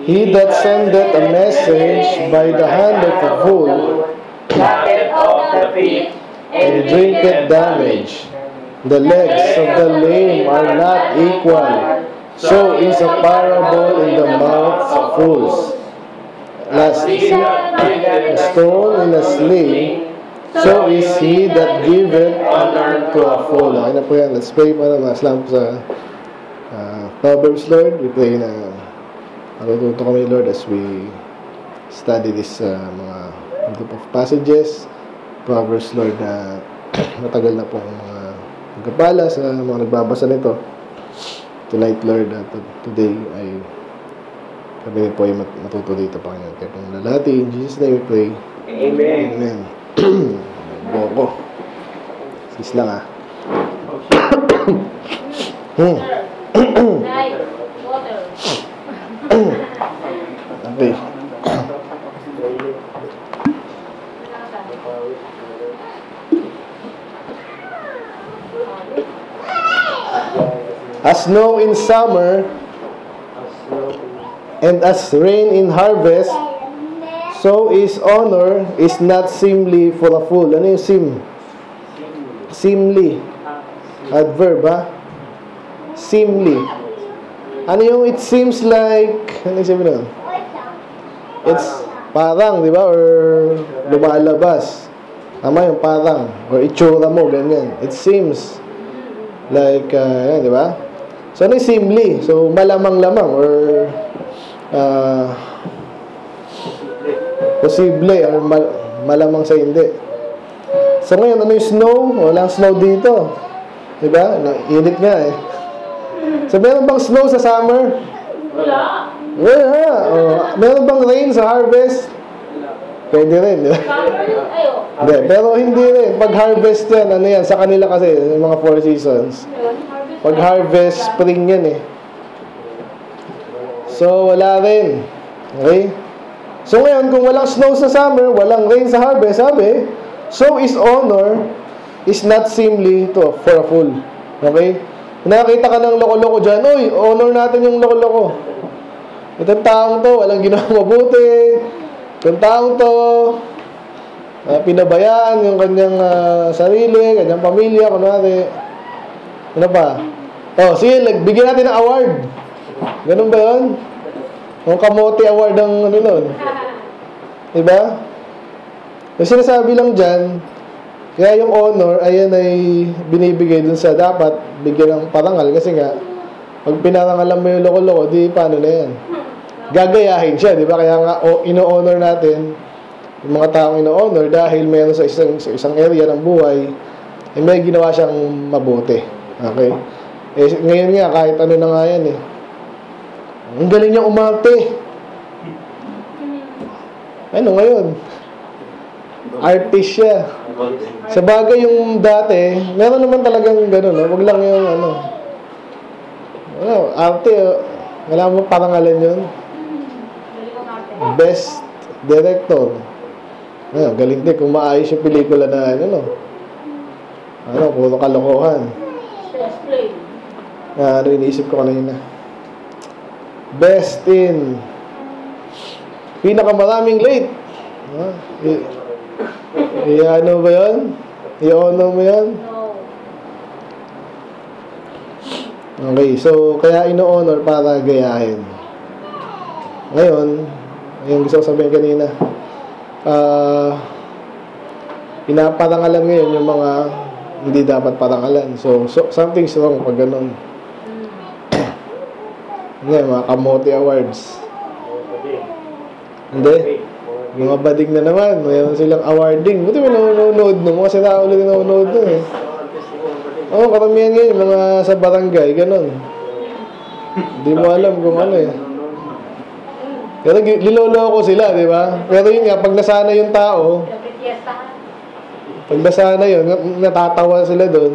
He that sendeth a message by the hand of a fool Knocketh off the feet, and drinketh damage. The legs of the lame are not equal. So is a parable in the mouth of fools. Last, a stone in a sling, so is he that giveth honor to a fool. Okay na po yan. Let's pray para maslam sa uh, Proverbs, Lord. We pray na matututo kami, Lord, as we study this uh, mga group of passages. Proverbs, Lord, na matagal na po ang mga nagkapala sa mga nagbabasa nito. Tonight, Lord, uh, to- today ay kami po ay mat- matuto dito, Panginoon. Kaya pong lalati, in Jesus' name we pray. Amen. Amen. Boko. Sis lang ah. Hmm. Okay. As snow in summer and as rain in harvest, so is honor is not seemly for a fool. Ano yung sim? Seemly. Adverb, ha? Seemly. Ano yung it seems like, ano yung sabi nun? It's parang, di ba? Or lumalabas. Tama yung parang. Or itsura mo, ganyan. It seems like, uh, yan, di ba? So, ano yung seemly? So, malamang-lamang or uh, posible or mal- malamang sa hindi. So, ngayon, ano yung snow? Walang snow dito. Di ba? Init nga eh. So, meron bang snow sa summer? Wala. Wala. Oh, meron bang rain sa harvest? Pwede rin. Hindi, pero hindi rin. Pag harvest yan, ano yan, sa kanila kasi, yung mga four seasons. Pag harvest, spring yan eh. So, wala rin. Okay? So, ngayon, kung walang snow sa summer, walang rain sa harvest, sabi, so is honor is not seemly to for a fool. Okay? Nakakita ka ng loko-loko dyan, Uy, honor natin yung loko-loko. Itong taong to, walang ginawa mabuti. Itong taong to, ah, pinabayaan yung kanyang ah, sarili, kanyang pamilya, kunwari. Ano pa? Oh, sige, bigyan natin ng award. Ganun ba yun? Yung kamote award ang ano nun. Diba? Yung sinasabi lang dyan, kaya yung honor, ayan ay binibigay dun sa dapat bigyan ng parangal. Kasi nga, pag pinarangalan mo yung loko-loko, di paano na yan? Gagayahin siya, di ba? Kaya nga, o, ino-honor natin yung mga taong ino-honor dahil meron sa isang, sa isang area ng buhay, eh, may ginawa siyang mabuti. Okay? Eh, ngayon nga, kahit ano na nga yan eh. Ang galing niya umarte. Ano ngayon? Artist siya. Sa bagay yung dati, meron naman talagang gano'n, no? Wag lang yung ano. Ano, arte, wala mo parangalan yun. Best director. Ano, galing din kung maayos yung pelikula na ano, no? Ano, puro kalokohan. Play. Ah, ano iniisip ko kanina? Best in pinakamaraming late. Ah, i- i- ano ba yun? I-honor mo yun? No. Okay, so kaya ino-honor para gayahin. Ngayon, yung gusto ko sabihin kanina, ah, pinaparangalan ngayon yung mga hindi dapat parangalan. So, so something's wrong pag ganun. Hindi, mga kamote awards. Hindi. Mga bading na naman. Mayroon silang awarding. Buti may nanonood nun. Mga sila ulit nanonood nun eh. Oo, karamihan ngayon. Mga sa barangay. Ganon. Hindi mo alam kung ano eh. Pero niloloko sila, di ba? Pero yun nga, pag nasana yung tao, pag nasana yun, nat- natatawa sila doon,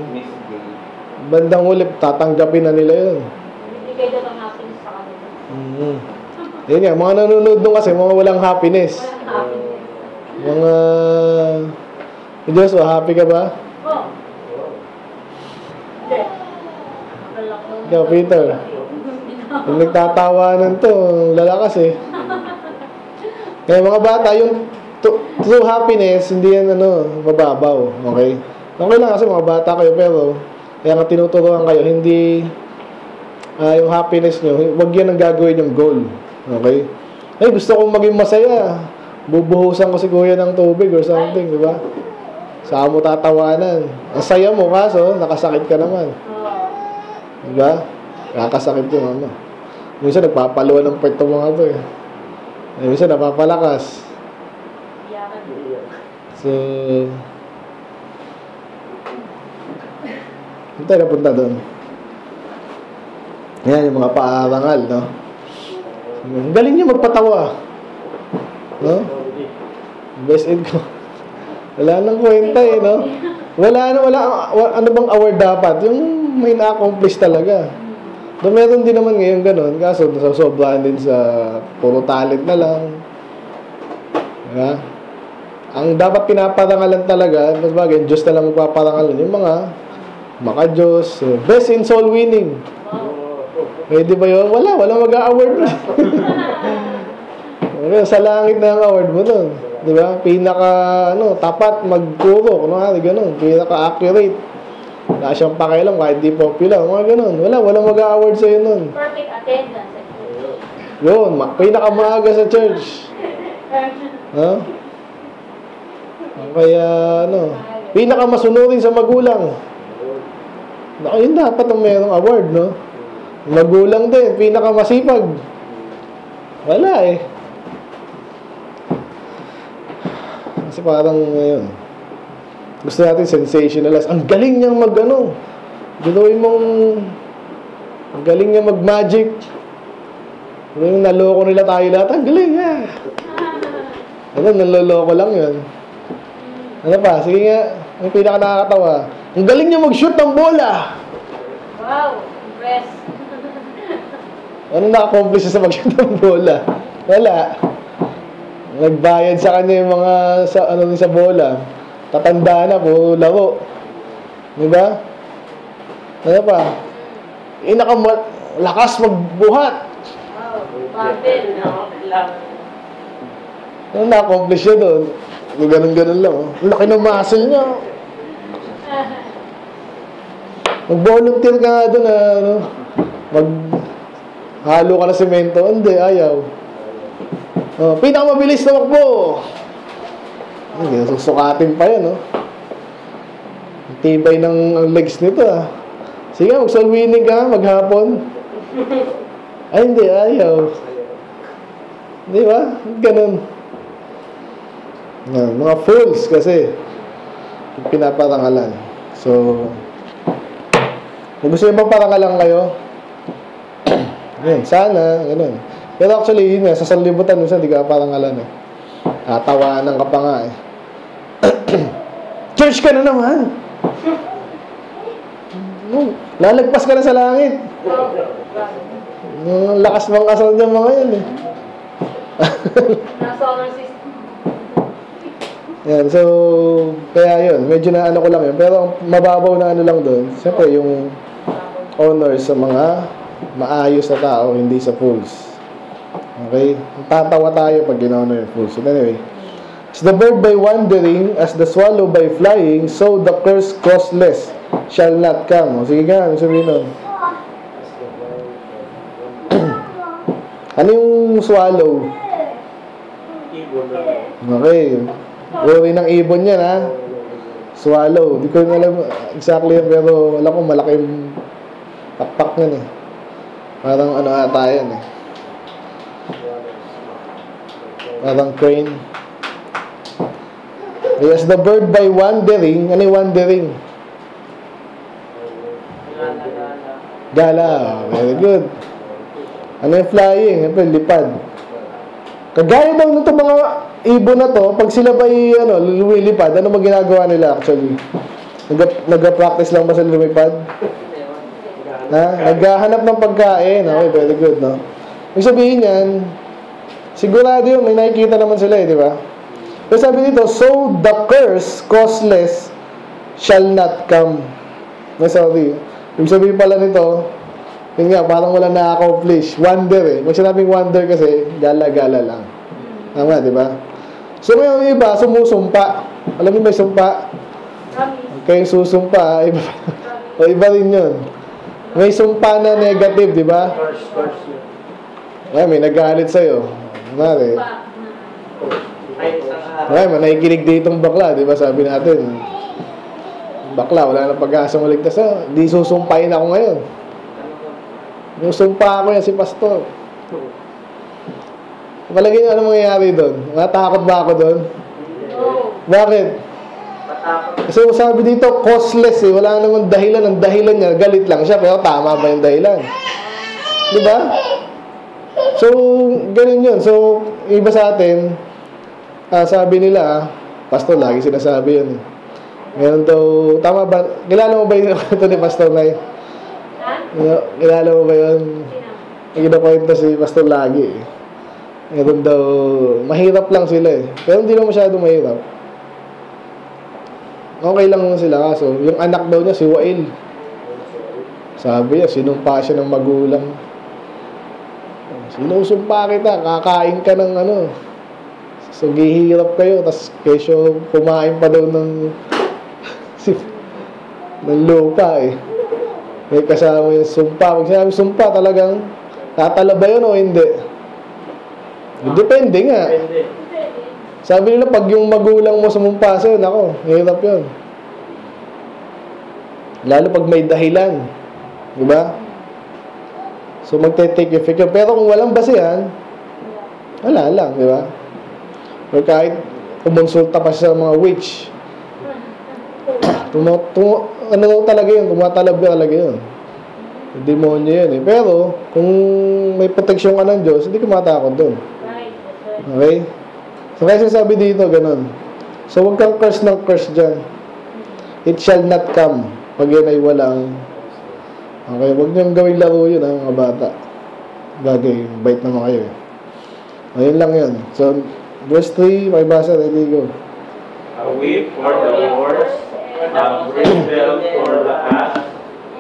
bandang huli, tatanggapin na nila yun. Daw ng happiness sa kanila. Mm. Yun nga, mga nanonood doon kasi, mga walang happiness. Mga... Diyos, oh, happy ka ba? Oh. Hindi. Ikaw, Peter. Yung nagtatawanan to, lalakas eh. Kaya mga bata, yung true happiness, hindi yan ano, mababaw. Okay? Okay lang kasi mga bata kayo, pero kaya nga tinuturuan kayo, hindi ah, yung happiness nyo, huwag yan ang gagawin yung goal. Okay? Ay, gusto kong maging masaya. Bubuhusan ko si kuya ng tubig or something, di ba? Saan mo tatawanan? Ang saya mo, kaso nakasakit ka naman. Di ba? Nakakasakit yung ano. Minsan nagpapaluan ng pwet ng mga to eh. Eh, Minsan napapalakas. So, Saan tayo napunta doon? Yan, yung mga paarangal, no? Ang galing niya magpatawa. No? Best in ko. Wala nang kwenta eh, no? Wala na, wala, wa- ano bang award dapat? Yung may na-accomplish talaga. Do meron din naman ngayon ganun, kaso nasosobrahan din sa puro talent na lang. Diba? Ang dapat pinaparangalan talaga, mas bagay, Diyos na lang magpaparangalan. Yung mga maka-Diyos, best in soul winning. Pwede ba yun? Wala, wala mag-award. okay, sa langit na ang award mo doon. Di ba? Pinaka, ano, tapat, magturo. Kung ano, ganun. Pinaka-accurate. Wala siyang pakialam kahit di popular. Mga ganun. Wala, wala mag-award sa'yo nun. Perfect attendance. Yun, ma- pinakamaaga sa church. Ha? Kaya, ano, pinakamasunurin sa magulang. Naku, yun dapat ang merong award, no? Magulang din, pinakamasipag. Wala eh. Kasi parang ngayon, gusto natin sensationalize. Ang galing niyang mag, ano, gawin mong, ang galing niya mag magic. Yung naloko nila tayo lahat, ang galing ah. Ano, naloloko lang yun. Ano pa? Sige nga, ang pinaka nakakatawa. Ang galing niya mag-shoot ng bola. Wow, impress. Ano na-accomplish sa mag-shoot ng bola? Wala. Nagbayad sa kanya yung mga sa ano sa bola. Tatanda na po laro. Di ba? Ano pa? Inaka lakas magbuhat. Wow, Marvel. Ano na-accomplish siya doon? Ganun-ganun lang. Oh. Laki ng muscle niya. Mag-volunteer ka nga doon na ano, mag halo ka ng semento. Hindi, ayaw. Oh, pinakamabilis na makbo. Ay, susukatin pa yan, oh. Tibay ng legs nito, ah. Sige, mag-soul winning ka, maghapon. Ay, hindi, ayaw. Di ba? Ganun. Yan, mga fools kasi pinaparangalan. So, kung gusto nyo bang parangalan kayo, yun, sana, ganun. Pero actually, yun nga, sa sanlibutan, minsan di ka parangalan eh. Ah, tawanan ka pa nga eh. Church ka na naman! No, lalagpas ka na sa langit. Ang lakas mga asal niya mga yun eh. Na solar system. Yan, so, kaya yun, medyo na ano ko lang yun. Pero mababaw na ano lang doon, siyempre yung honor sa mga maayos na tao, hindi sa fools. Okay? Tatawa tayo pag ginonor yung fools. So, anyway, as the bird by wandering, as the swallow by flying, so the curse causeless shall not come. O, sige nga, ano sabihin nun? ano yung swallow? Okay. Uri ng ibon yan, ha? Swallow. Di ko alam exactly yan, pero alam ko malaki yung pakpak yan, eh. Parang ano ata yan, eh. Parang crane. Yes, the bird by wandering. Ano yung wandering? Gala. Very good. Ano yung flying? Siyempre, lipad. Kagaya daw nito mga ibon na to, pag sila ba'y ano, lumilipad, ano ba ginagawa nila actually? Nag- Nag-practice lang ba sa lumipad? Ha? Naghahanap ng pagkain. Okay, very good, no? Ibig sabihin yan, sigurado yun, may nakikita naman sila eh, di ba? Pero sabi dito, so the curse, causeless, shall not come. No, sorry. Ibig sabihin pala nito, Yun nga, parang wala na-accomplish. Wonder eh. Pag sinabing wonder kasi, gala-gala lang. Tama, di ba? So ngayon yung iba, sumusumpa. Alam mo may sumpa? Promise. Kayo susumpa, iba, o iba rin yun. May sumpa na negative, di ba? Ay, may nagalit sa'yo. Mare. Ay, isang araw. Ay, may nakikinig ditong bakla, di ba? Sabi natin, bakla, wala na pag-asa maligtas. Ah, di susumpain ako ngayon. Yung sumpa ko yan si pastor. Palagay niyo ano mangyayari doon? Natakot ba ako doon? No. Bakit? Kasi sabi dito, costless eh. Wala namang dahilan. Ang dahilan niya, galit lang siya. Pero tama ba yung dahilan? Di ba? So, ganun yun. So, iba sa atin, ah, sabi nila, ah, Pastor, lagi sinasabi yun eh. Meron daw, tama ba? Kilala mo ba yung ito ni Pastor Nay? Ha? Kilala mo ba yun? Kinakwento si Pastor lagi eh. Meron daw, mahirap lang sila eh. Pero hindi naman masyado mahirap. Okay lang sila kaso, yung anak daw niya si Wael. Sabi niya, sinumpa siya ng magulang. Sinusumpa kita, kakain ka ng ano. So, gihirap kayo, tapos kesyo kumain pa daw ng ng lupa eh. May kasama yung sumpa. Pag sinabi sumpa, talagang tatala ba yun o hindi? Depende nga. Depende. Sabi nila, pag yung magulang mo sumumpa sa'yo, nako, hirap yun. Lalo pag may dahilan. Di ba? So, magte-take effect yun. Pero kung walang basihan, wala lang, di ba? Or kahit kumonsulta pa siya sa mga witch. Tumo, tumo, ano talaga yun? Tumatalab talaga yun. Demonyo yun eh. Pero, kung may proteksyon ka ng Diyos, hindi ka matakot doon. Okay? So, kaya sinasabi dito, ganun. So, huwag kang curse ng curse dyan. It shall not come. Pag yan ay walang... Okay, huwag niyong gawing laro yun, ha, mga bata. Bagay, bait naman kayo eh. Ayun lang yun. So, verse 3, may basa, ready, go. A whip for the horse, a bridle for the ass,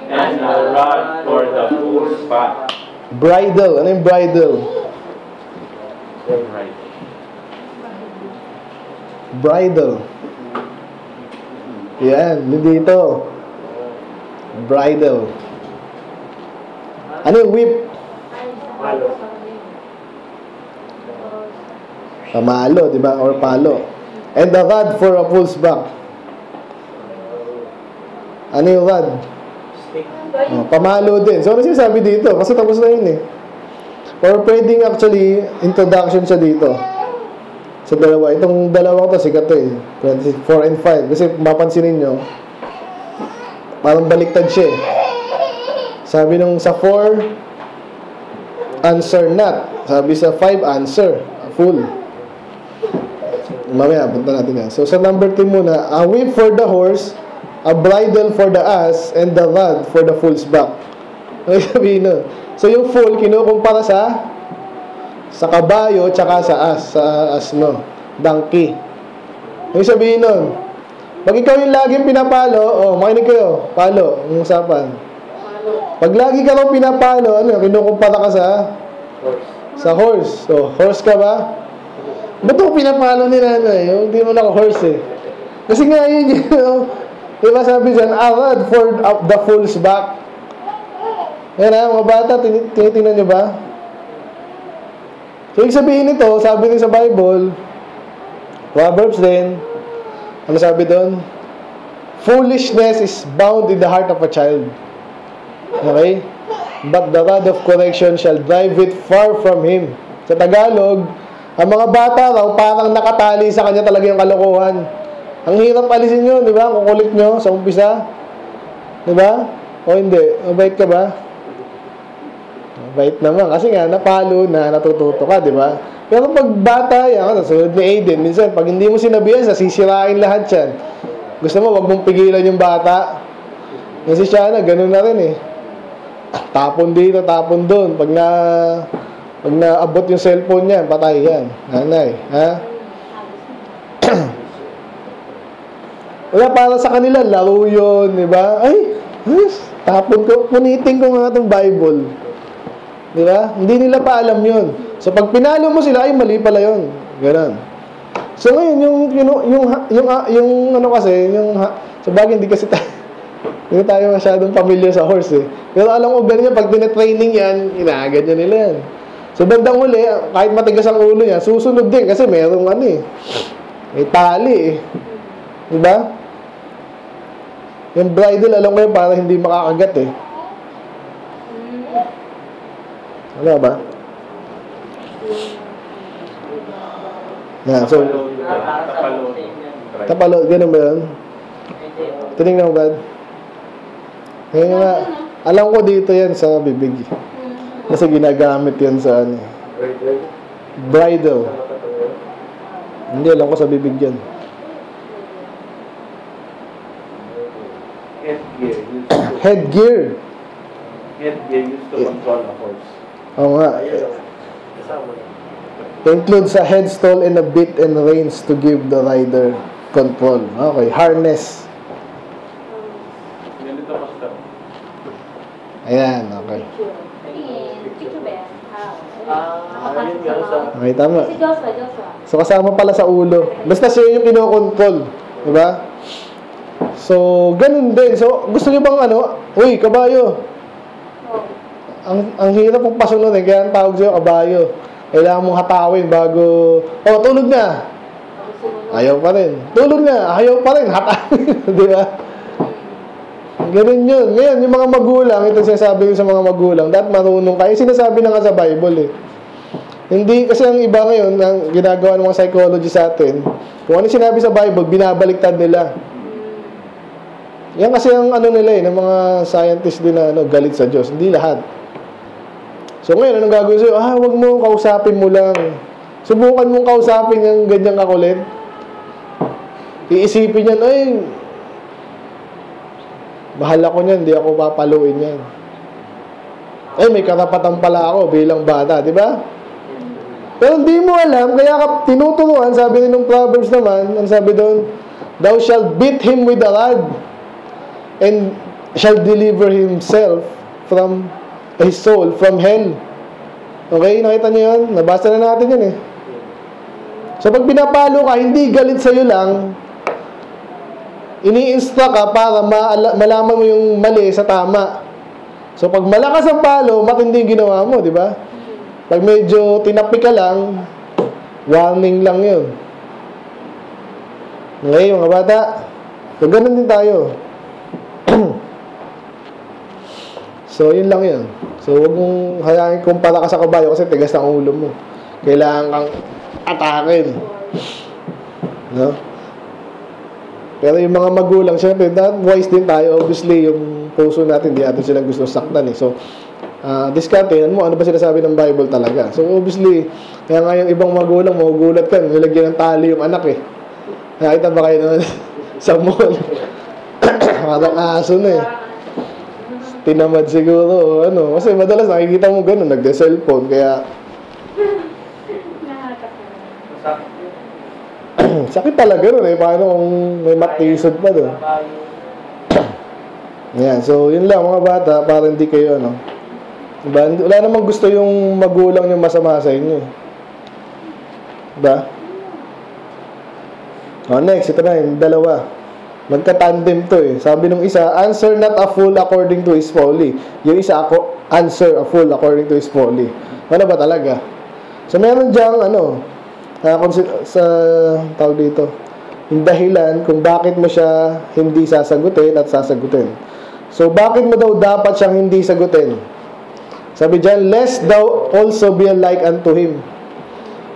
and a rod for the fool's path. Bridle. Ano yung bridle? Bridle. Yan, dito. Bridle. Ano yung whip? Palo. Pamalo, di ba? Or palo. And the rod for a fool's back. Ano yung rod? Oh, pamalo din. So, ano sinasabi dito? Kasi tapos na yun eh. Or pwedeng actually, introduction siya dito. Sa dalawa. Itong dalawang to, sikat to eh. 4 and 5. Kasi mapansin ninyo, parang baliktad siya eh. Sabi nung sa 4, answer not. Sabi sa 5, answer. Full. Mamaya, punta natin yan. So, sa number 10 muna, a whip for the horse, a bridle for the ass, and the rod for the fool's back. Ano sabihin nun? So, yung fool, kinukumpara sa sa kabayo, tsaka sa as, sa asno, donkey. Ano sabihin nun? Pag ikaw yung laging pinapalo, oh, makinig kayo, palo, yung usapan. Pag lagi ka raw pinapalo, ano, kinukumpara ka sa Horse. sa horse. So, horse ka ba? Ba't ako pinapalo ni nanay? Yung Hindi mo na horse eh. Kasi nga yun yung, di ba sabi dyan, arad for up the fool's back. Yan ha, mga bata, tin- tinitingnan nyo ba? So, ibig sabihin nito, sabi rin sa Bible, Proverbs din, ano sabi doon? Foolishness is bound in the heart of a child. Okay? But the rod of correction shall drive it far from him. Sa Tagalog, ang mga bata raw parang nakatali sa kanya talaga yung kalokohan. Ang hirap alisin yun, di ba? Kukulit nyo sa umpisa. Di ba? O hindi? Mabait ka ba? Mabait naman. Kasi nga, napalo na, natututo ka, di ba? Pero pag bata yan, sunod ni Aiden, minsan, pag hindi mo sinabihan, sasisirain lahat yan. Gusto mo, wag mong pigilan yung bata. Kasi siya na, ganun na rin eh. Tapon dito, tapon doon. Pag na pag naabot yung cellphone niya, patay yan. Nanay, ha? Wala para sa kanila, laro yun, di ba? Ay, Tapon ko, punitin ko nga itong Bible. Di ba? Hindi nila pa alam yun. So, pag pinalo mo sila, ay, mali pala yun. Ganon. So, ngayon, yung, yung, yung, yung, yung, ano kasi, yung, sa bagay, hindi kasi tayo, hindi tayo masyadong familiar sa horse eh. Pero alam ko, ganyan, pag tinatraining yan, inaganyan nila yan. So, bandang huli, kahit matigas ang ulo niya, susunod din kasi merong ano eh. May tali eh. Di ba? Yung bridle, alam ko yun, para hindi makakagat eh. Wala ba? Yan, so, Tapalo. tapalo, ganun ba yun? Tinignan mo ba? Ngayon nga, alam ko dito yan sa bibig. Kasi ginagamit yan sa ano. eh. Bridle. Hindi, alam ko sa bibig yan. Headgear. Headgear. headgear used to control a horse. Oo nga. Includes a head stall and a bit and reins to give the rider control. Okay, harness. Ayan, okay. Ah, sa sa... Okay, tama. So, kasama pala sa ulo. Basta siya yung kinokontrol. Di ba? So, ganun din. So, gusto niyo bang ano? Uy, kabayo. Ang, ang hirap mong pasunurin. Kaya ang tawag sa'yo, kabayo. Kailangan mong hatawin bago... Oh, tulog na. Ayaw pa rin. Tulog na. Ayaw pa rin. Hatawin. Di ba? Ganun yun. Ngayon, yung mga magulang, ito sinasabi ko sa mga magulang, dapat marunong kayo. Sinasabi na nga sa Bible eh. Hindi, kasi ang iba ngayon, ang ginagawa ng mga psychology sa atin, kung ano sinabi sa Bible, binabaliktad nila. Yan kasi ang ano nila eh, ng mga scientists din na ano, galit sa Diyos. Hindi lahat. So ngayon, anong gagawin sa'yo? Ah, wag mo, kausapin mo lang. Subukan mong kausapin yung ganyang kakulit. Iisipin yan, ay, mahal ako niyan, hindi ako papaluin yan. Ay, may karapatan pala ako bilang bata, di ba? Pero hindi mo alam, kaya ka tinuturuan, sabi rin ng Proverbs naman, ang sabi doon, Thou shalt beat him with a rod, and shall deliver himself from his soul, from hell. Okay, nakita niyo yun? Nabasa na natin yun eh. So pag pinapalo ka, hindi galit sa'yo lang, ini-instruct ka para malaman mo yung mali sa tama. So pag malakas ang palo, matindi yung ginawa mo, di ba? Pag medyo tinapik ka lang, warning lang yun. Okay, mga bata. So, ganun din tayo. So, yun lang yun. So, huwag mong hayaan kumpara ka sa kabayo kasi tigas ang ulo mo. Kailangan kang atakin. No? Pero yung mga magulang, syempre, that wise din tayo. Obviously, yung puso natin, di natin silang gusto saktan eh. So, uh, diskartehan mo, ano ba sinasabi ng Bible talaga? So, obviously, kaya nga yung ibang magulang, magugulat ka, nilagyan ng tali yung anak eh. Nakita ba kayo naman sa mall? Parang aso na eh. Tinamad siguro, ano. Kasi madalas nakikita mo gano'n, nagde-cellphone, kaya sakit talaga nun eh. Paano kung may matisod pa doon? Yan, so yun lang mga bata, para hindi kayo ano. Diba? Wala namang gusto yung magulang yung masama sa inyo. eh. Diba? Oh, next, ito na yung dalawa. Magka-tandem to eh. Sabi nung isa, answer not a fool according to his folly. Yung isa, ako, answer a fool according to his folly. Ano ba talaga? So, meron diyang, ano, si- sa, tawag dito, yung dahilan kung bakit mo siya hindi sasagutin at sasagutin. So, bakit mo daw dapat siyang hindi sagutin? Sabi dyan, lest thou also be like unto him.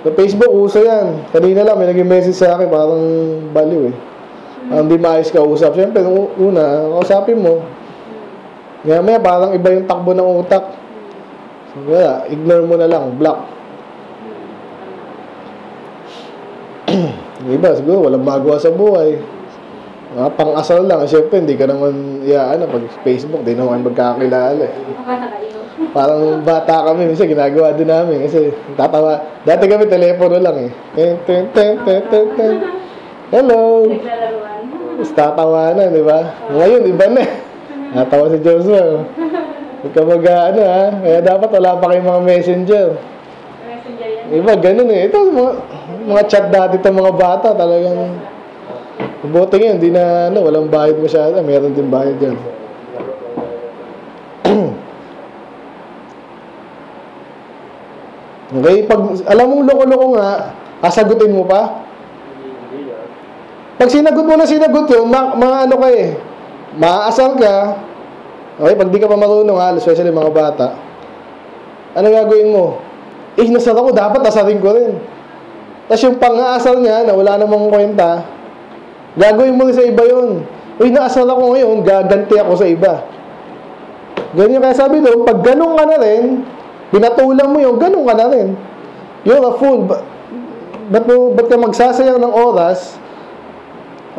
Sa Facebook, uso yan. Kanina lang, may naging message sa akin, parang baliw eh. Parang di maayos ka usap. Siyempre, una, kausapin mo. Kaya maya, parang iba yung takbo ng utak. So, wala, ignore mo na lang, block. Iba, siguro, walang magawa sa buhay. Mga pang-asal lang. Siyempre, hindi ka naman, iya, ano, pag Facebook, di naman magkakilala eh. Parang bata kami, minsan ginagawa din namin kasi tatawa. Dati kami telepono lang eh. Ten, ten, ten, ten, ten. Hello! Naglalaruan. Tapos tatawanan, di ba? Ngayon, iba na. eh. Natawa si Joshua. Huwag ka mag, ano ha. Kaya dapat wala pa kayong mga messenger. Messenger yan. Iba, ganun eh. Ito, mga, mga chat dati itong mga bata, talagang... Buti ngayon, hindi na, ano, walang bayad masyado. Meron din bayad yan. okay, pag, alam mong loko-loko nga, asagutin mo pa. Pag sinagot mo na sinagot yun, ma, mga ano ka eh, maaasar ka, okay, pag di ka pa marunong ha, especially mga bata, ano gagawin mo? Eh, nasar ako, dapat asarin ko rin. Tapos yung pang-aasar niya, na wala namang kwenta, gagawin mo rin sa iba yun. Uy, naasar ako ngayon, gaganti ako sa iba. Ganyan kaya sabi doon, pag ganun ka na rin, pinatulang mo yun, ganun ka na rin. You're a fool. Ba- ba't, mo, ba't ka magsasayang ng oras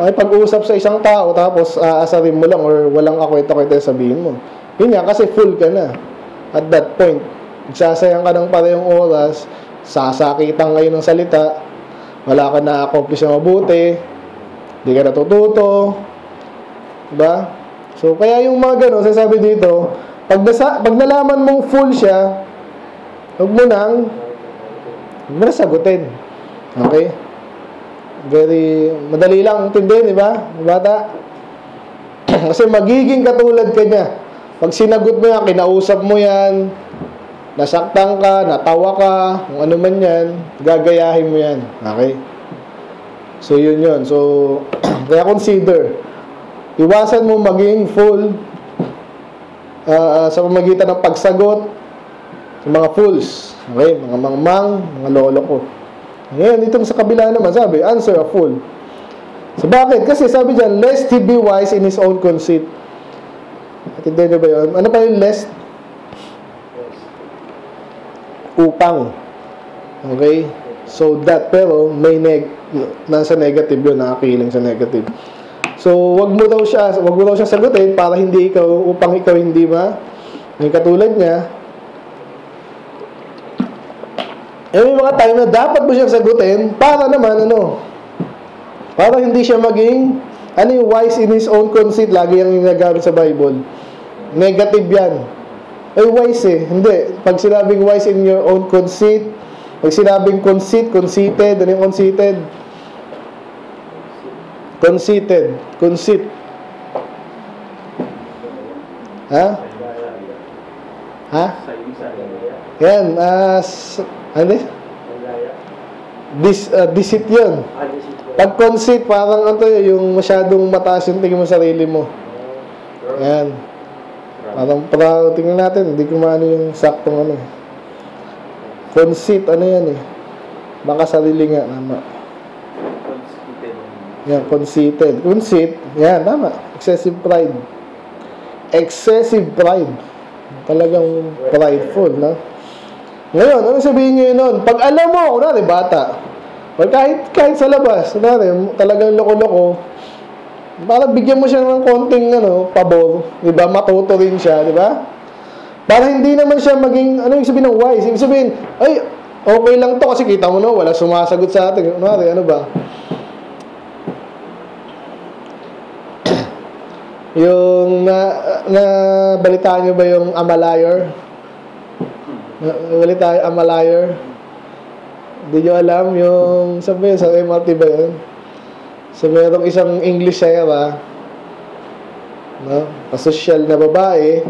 ay pag-usap sa isang tao tapos aasarin mo lang or walang kakwenta-kwenta yung sabihin mo. Yun nga, kasi full ka na. At that point, magsasayang ka ng parehong oras, sasakitan kayo ng salita, wala ka na-accomplish na mabuti, hindi ka natututo, diba? So, kaya yung mga ganun, sasabi dito, pag, nasa, pag nalaman mong full siya, huwag mo nang, huwag mo na. Okay? Very, madali lang intindihin, di ba? Bata? Kasi magiging katulad ka niya. Pag sinagot mo yan, kinausap mo yan, nasaktan ka, natawa ka, kung ano man yan, gagayahin mo yan. Okay? So, yun yun. So, kaya consider. Iwasan mo maging full ah, sa pamagitan ng pagsagot sa mga fools. Okay? Mga mangmang, mga lolo ko. Ngayon, itong sa kabila naman, sabi, answer a fool. So, bakit? Kasi sabi dyan, lest he be wise in his own conceit. Natindihan niyo ba yun? Ano pa yung lest? Upang. Okay? So, that, pero, may neg nasa negative yun, nakakiling sa negative. So, wag mo daw siya, wag mo daw siya sagutin para hindi ikaw, upang ikaw hindi ma, yung katulad niya, eh, may mga time na dapat mo siyang sagutin para naman, ano, para hindi siya maging, ano yung wise in his own conceit, lagi yung ginagamit sa Bible. Negative yan. Eh, wise eh. Hindi. Pag sinabing wise in your own conceit, pag sinabing conceit, conceited, ano yung conceited? Conceited. Conceit. Ha? Ha? Yan. as ano? Dis, uh, deceit yun. Pag conceit, parang ano yun, yung masyadong mataas yung tingin mo sa sarili mo. Yan. Parang proud. Tingnan natin, hindi ko maano yung saktong ano. eh. Conceit, ano yan eh. Baka sarili nga, tama. Yan, conceited. Conceit, yan, tama. Excessive pride. Excessive pride. Talagang prideful, no? Ngayon, ano sabihin yun nun? Pag alam mo, kunwari, bata, o kahit, kahit sa labas, kunwari, talagang loko-loko, para bigyan mo siya ng konting, ano, pabor, di ba? Matuto rin siya, di ba? Para hindi naman siya maging, ano yung sabihin ng wise? Ibig sabihin, ay, okay lang to kasi kita mo no, wala sumasagot sa atin. Kunwari, ano ba? yung na, na balitaan nyo ba yung Amalayer? Na, balita Amalayer? Hindi nyo alam yung sabi sa MRT ba yun? So merong isang English ba? No? Pasosyal na babae.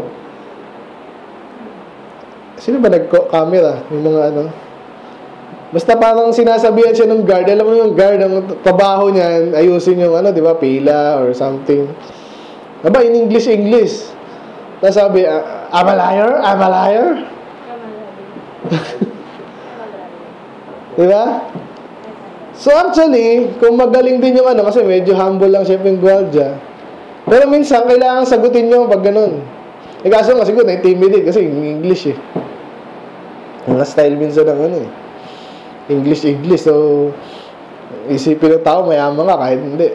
Sino ba nagko-camera? Yung mga ano? Basta parang sinasabihan siya ng guard. Alam mo yung guard, ang trabaho niyan, ayusin yung ano, di ba, pila or something. Aba, in English, English. Tapos sabi, "Ah, I'm a liar, I'm a liar. Di? So actually, kung magaling din yung ano, kasi medyo humble lang siya yung gwardiya. Pero minsan, kailangan sagutin nyo pag ganun. Eh kaso nga siguro, na-intimidate kasi English eh. Mga style minsan ng ano eh. English, English. So, isipin ng tao, mayaman ka kahit hindi.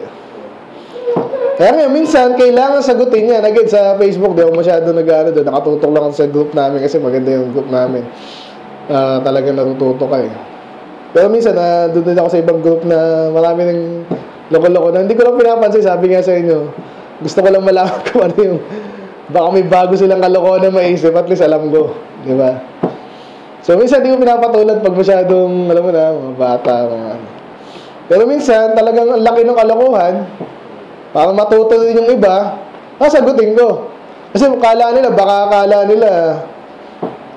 Kaya ngayon, minsan, kailangan sagutin yan. Again, sa Facebook, di ako masyado nag-ano doon. Nakatutok lang sa group namin kasi maganda yung group namin. Ah, talagang natututo ka eh. Pero minsan, na doon din ako sa ibang group na marami ng loko-loko na hindi ko lang pinapansin. Sabi nga sa inyo, gusto ko lang malaman kung ano yung baka may bago silang kalokohan na maisip, at least alam ko. Di ba? So, minsan di ko pinapatulad pag masyadong, alam mo na, mga bata, mga ano. Pero minsan, talagang ang laki ng kalokohan, para matuto din yung iba, sasagutin ko. Kasi kala nila, baka kala nila,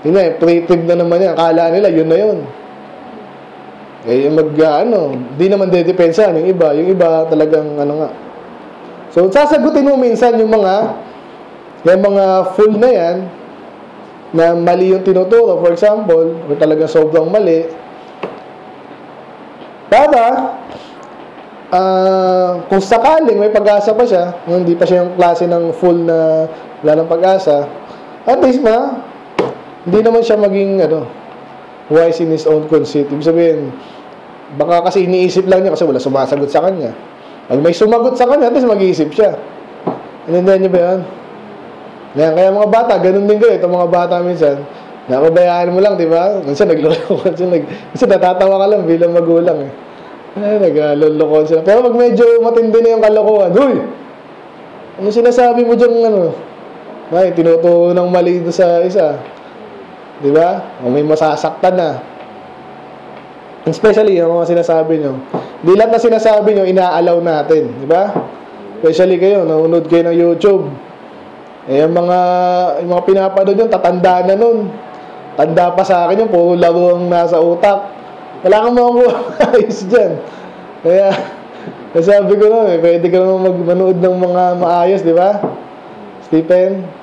yun na, eh, creative na naman yan. Kala nila, yun na yun. Eh, mag, ah, ano, di naman dedepensa yung iba. Yung iba talagang, ano nga. So, sasagutin mo minsan yung mga, yung mga full na yan, na mali yung tinuturo, for example, o talagang sobrang mali, para, ah, kung sakaling may pag-asa pa siya, hindi pa siya yung klase ng full na wala ng pag-asa, at least ma, hindi naman siya maging, ano, wise in his own conceit. Ibig sabihin, baka kasi iniisip lang niya kasi wala sumasagot sa kanya. Pag may sumagot sa kanya, least mag-iisip siya. Intindihan niyo ba yan? Yan, kaya mga bata, ganun din kayo. Itong mga bata minsan, napabayaan mo lang, di ba? Minsan nagluloko, minsan, nag, minsan natatawa ka lang bilang magulang eh. Ay, nagluloko sila. Pero pag medyo matindi na yung kalokohan, Huy! Ano sinasabi mo dyan, ano? Ay, tinuturo ng mali sa isa. Di ba? O may masasaktan na. Especially yung mga sinasabi nyo. Di lahat na sinasabi nyo, inaalaw natin. Di ba? Especially kayo, nanonood kayo ng YouTube. Eh, yung mga, yung mga pinapanood nyo, tatanda na nun. Tanda pa sa akin yung puro laro ang nasa utak. Wala kang makukuha ayos dyan. Kaya, nasabi ko na, eh, pwede ka naman magmanood ng mga maayos, di ba? Stephen?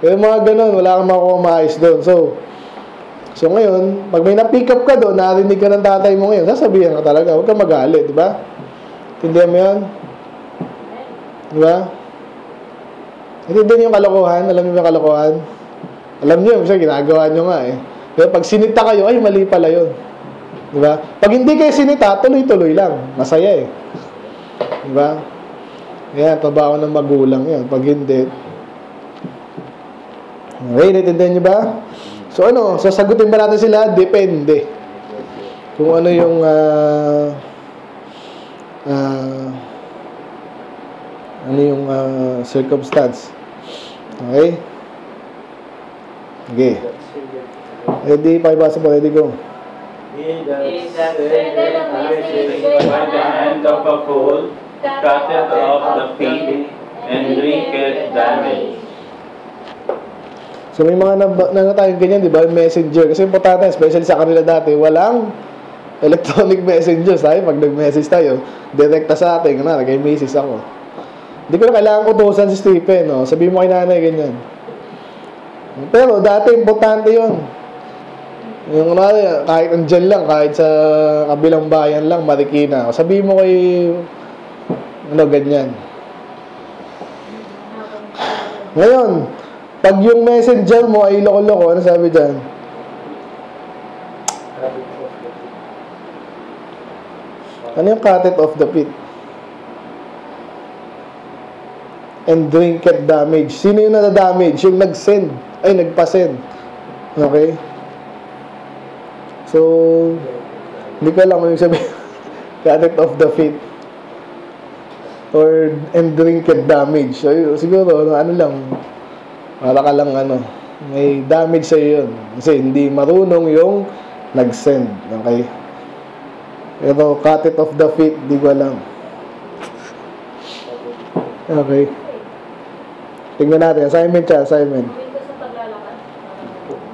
Pero mga ganun, wala kang makukuha maayos doon. So, So ngayon, pag may na-pick up ka doon, narinig ka ng tatay mo ngayon, sasabihan ka talaga, huwag kang magalit, di ba? Tindihan mo yan? Di ba? Intindihan niyo yung kalokohan? Alam niyo yung kalokohan? Alam niyo, kasi ginagawa niyo nga eh. Pero pag sinita kayo, ay mali pala yun. Di ba? Pag hindi kayo sinita, tuloy-tuloy lang. Masaya eh. Di ba? Yan, trabaho ng magulang yan. Pag hindi, okay, natindihan niyo ba? So ano, sasagutin ba natin sila? Depende. Kung ano yung ah ah, ano yung ah, circumstance. Okay? Okay. Ready? Pakibasa mo. Ready, go. He that said by the hand of a fool, cutteth off the feet, and drinketh damage. So may mga nab- na tayo ganyan, di ba? Messenger. Kasi importante, especially sa kanila dati, walang electronic messenger. Tayo, pag nag-message tayo, direkta sa atin, na, nag-message ako. Hindi ko na kailangan utusan si Stephen, no? Sabihin mo kay nanay, ganyan. Pero dati, importante yon Yung kunwari, kahit andyan lang, kahit sa kabilang bayan lang, Marikina. Sabihin mo kay, ano, ganyan. Ngayon, pag yung messenger mo ay loko-loko, ano sabi dyan? Ano yung cut it off the pit? And drink it damage. Sino yung nada-damage? Yung nag-send. Ay, nagpa-send. Okay? So, hindi ko alam ano yung sabi. cut it off the feet. Or, and drink it damage. So, siguro, ano, ano lang, para ka lang ano, may damage sa yun. Kasi hindi marunong yung nag-send. Okay? Pero cut it off the feet, di ko alam. Okay. Tingnan natin. Assignment siya, assignment.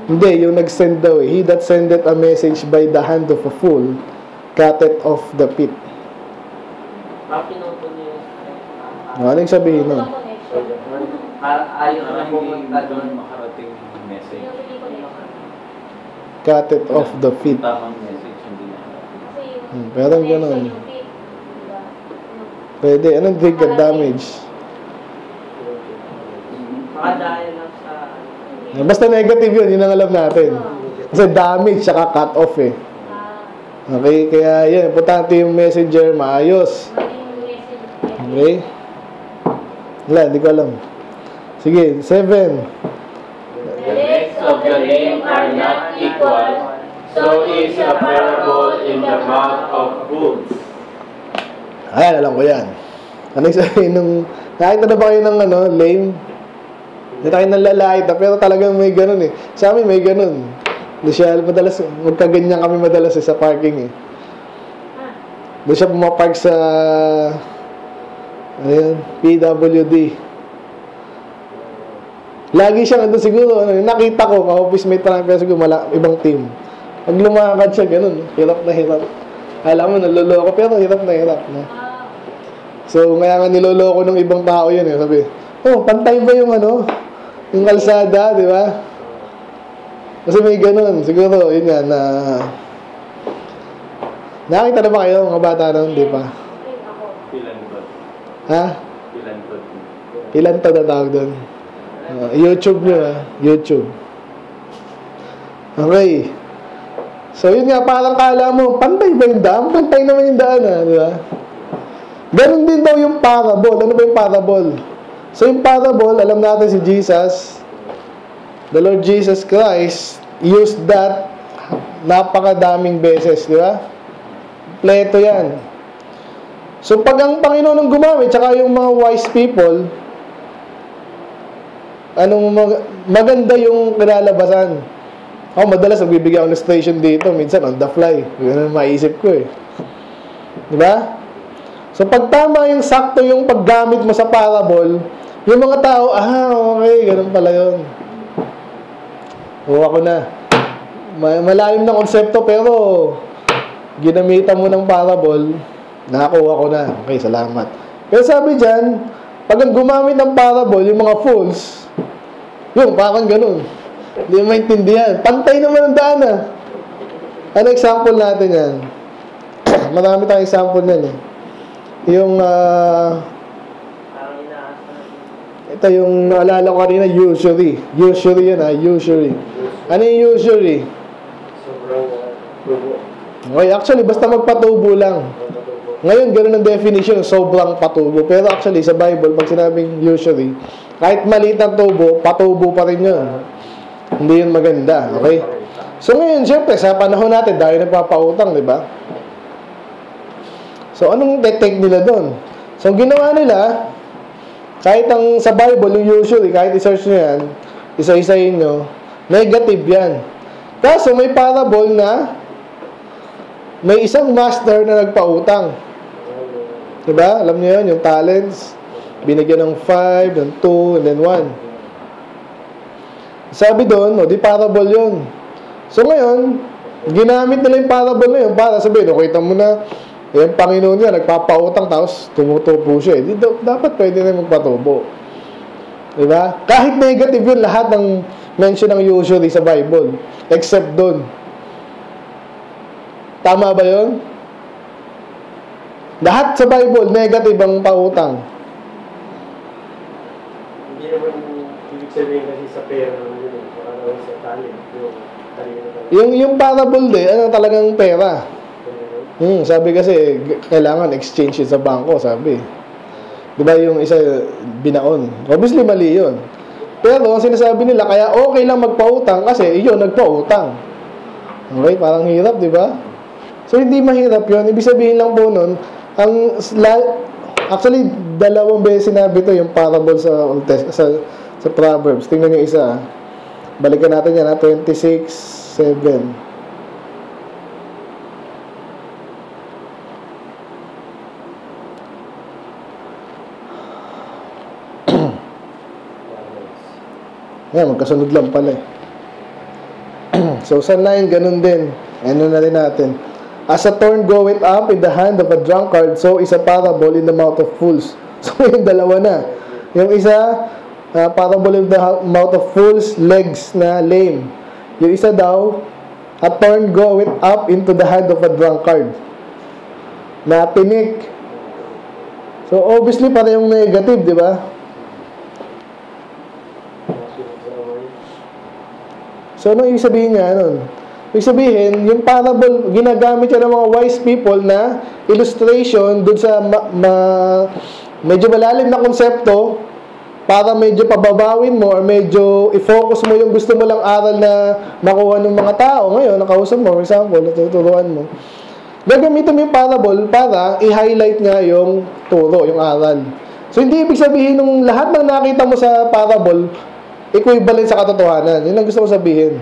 Hindi, yung nag-send daw eh. He that sendeth a message by the hand of a fool, cut it off the pit. Ano yung sabihin nun? Walang connection. Ayaw na pumunta doon. makarating yung message. Cut it off the feet. Tamang message, hindi nakarating. Hmm, parang ganun. Pwede. Anong drink at damage? Baka dahil lang sa... Basta negative yun, yun ang alam natin. Kasi damage, saka cut off eh. Ah, Okay, kaya yan, importante yung messenger, maayos. Okay? Wala, hindi ko alam. Sige, seven. The legs of the lame are not equal, so is a parable in the mouth of fools. Ayan, alam ko yan. Ano yung sabihin nung... Nakita na ba kayo ng ano, lame? Hindi tayo nalalait, pero talagang may ganun eh. Sa amin may ganun. Doon siya madalas, magkaganyan kami madalas eh, sa parking eh. Doon siya pumapark sa ano yun, PWD. Lagi siya nandun siguro, ano, nakita ko, ka-office mate pa lang, pero siguro mala, ibang team. Pag lumakad siya, ganun, hirap na hirap. Alam mo, naloloko, pero hirap na hirap. No? Ah, So, kaya nga niloloko ng ibang tao yun eh. Sabi, oh, pantay ba yung ano? Yung kalsada, di ba? Kasi may ganun. Siguro, yun yan, na... nakita na ba kayo, mga bata nun? Di ako. Pilan ba? Ha? Pilan ba? Ilan to na tawag doon? Ah, YouTube nyo ah. YouTube. Okay. So, yun nga, parang kala mo, pantay ba yung daan? Pantay naman yung daan ah, di ba? Ganon din daw yung parable. Ano ba yung parable? So, yung parable, alam natin si Jesus, the Lord Jesus Christ, used that napakadaming beses, di ba? Pleto yan. So, pag ang Panginoon ang gumamit, tsaka yung mga wise people, anong mag- maganda yung kinalabasan. Ako madalas nagbibigay ako ng illustration dito, minsan on the fly. Yun ang maisip ko eh. Di ba? So pag tama yung sakto yung paggamit mo sa parable, yung mga tao, ah, okay, ganun pala yun. Kuha ko na. Ma- Malalim na konsepto pero ginamitan mo ng parable, nakakuha ko na. Okay, salamat. Pero sabi dyan, pag ang gumamit ng parable, yung mga fools, yung parang ganun. Hindi maintindihan. Pantay naman ang daan ah. Ano example natin yan? Marami tayong example yan eh. Yung, ah, natin. ito yung naalala ko kanina, usury. Usury yan ah, usury. Ano yung usury? Uh, tubo. Okay, actually, basta magpatubo lang. Ngayon, ganun ang definition, sobrang patubo. Pero actually, sa Bible, pag sinabing usury, kahit maliit ang tubo, patubo pa rin yun. Hindi yun maganda, okay? So ngayon, syempre, sa panahon natin, dahil nagpapautang, di ba? So, anong detect nila doon? So, ginawa nila, kahit ang sa Bible, yung usually, kahit i-search nyo yan, isa-isahin nyo, negative yan. Kaso, may parable na may isang master na nagpautang. Diba? Alam niyo yun, yung talents. Binigyan ng 5, ng 2, and then 1. Sabi doon, o di parable yun. So ngayon, ginamit nila yung parable na yun para sabihin, okay, kita mo na, yung Panginoon niya, nagpapautang, tapos tumutubo siya. Di, da- dapat pwede na magpatubo. Diba? Kahit negative yun, lahat ng mention ng usually sa Bible. Except doon. Tama ba yun? Lahat sa Bible, negative ang pautang. Hindi naman ibig sabihin kasi sa pera yun. eh. Sa talent. Yung. Yung, yung parable din, ano talagang pera. Hmm, sabi kasi, kailangan exchange yun sa bangko, sabi. Di ba yung isa binaon? Obviously, mali yun. Pero, ang sinasabi nila, kaya okay lang magpautang kasi iyon nagpautang. Okay, parang hirap, di ba? So, hindi mahirap yun. Ibig sabihin lang po nun, ang actually, dalawang beses sinabi to yung parable sa Old Test- sa, sa Proverbs. Tingnan yung isa. ah. Balikan natin yan, ha? 26, 7. Yan, magkasunod lang pala eh. so, sa 9, ganun din. Ano na rin natin. As a thorn goeth up in the hand of a drunkard, so is a parable in the mouth of fools. So, yung dalawa na. Yung isa, uh, parable in the mouth of fools, legs na lame. Yung isa daw, a thorn goeth up into the hand of a drunkard. Na tinik. So, obviously, parehong negative, di ba? So, ano ibig sabihin niya nun? Ibig sabihin, yung parable, ginagamit siya ng mga wise people na illustration dun sa ma- ma- medyo malalim na konsepto para medyo pababawin mo or medyo i-focus mo yung gusto mo lang aral na makuha ng mga tao. Ngayon, nakausap mo, for example, natuturuan mo. Gagamitin mo yung parable para i-highlight nga yung turo, yung aral. So, hindi ibig sabihin nung lahat ng nakita mo sa parable, equivalent sa katotohanan. Yun ang gusto ko sabihin.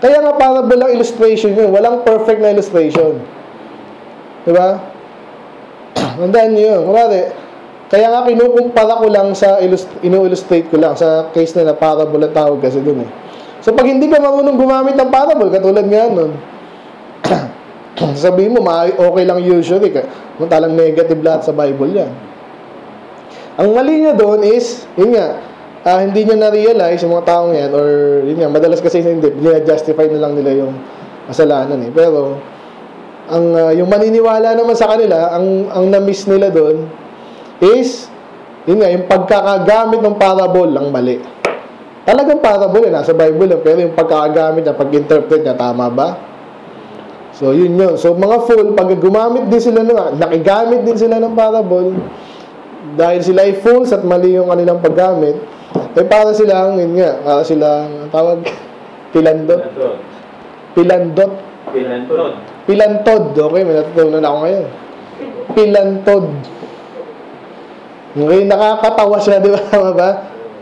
Kaya nga parable lang illustration yun. Walang perfect na illustration. Di ba? Tandaan nyo yun. Kumari, kaya nga kinukumpara ko lang sa illust- inu-illustrate ko lang sa case na na parable ang tawag kasi dun eh. So pag hindi ka marunong gumamit ng parable, katulad nga nun, sabihin mo, okay lang usually. ka- Talang negative lahat sa Bible yan. Ang mali niya doon is, yun nga, ah, hindi niya na-realize yung mga taong yan, or yun nga, madalas kasi hindi, justify na lang nila yung kasalanan eh. Pero, ang ah, yung maniniwala naman sa kanila, ang ang na-miss nila doon is yun nga, yung pagkakagamit ng parable lang mali. Talagang parable yun, nasa Bible yun, pero yung pagkakagamit niya, pag-interpret niya, tama ba? So, yun yun. So, mga fool, pag gumamit din sila ng, nakigamit din sila ng parable, dahil sila ay fools at mali yung kanilang paggamit, eh para silang, yun nga, para silang, ang tawag, pilandot. Pilandot. Pinantod. Pilantod. Okay, may natutunan ako ngayon. Pilantod. Okay, nakakatawa siya, di ba? Tama ba?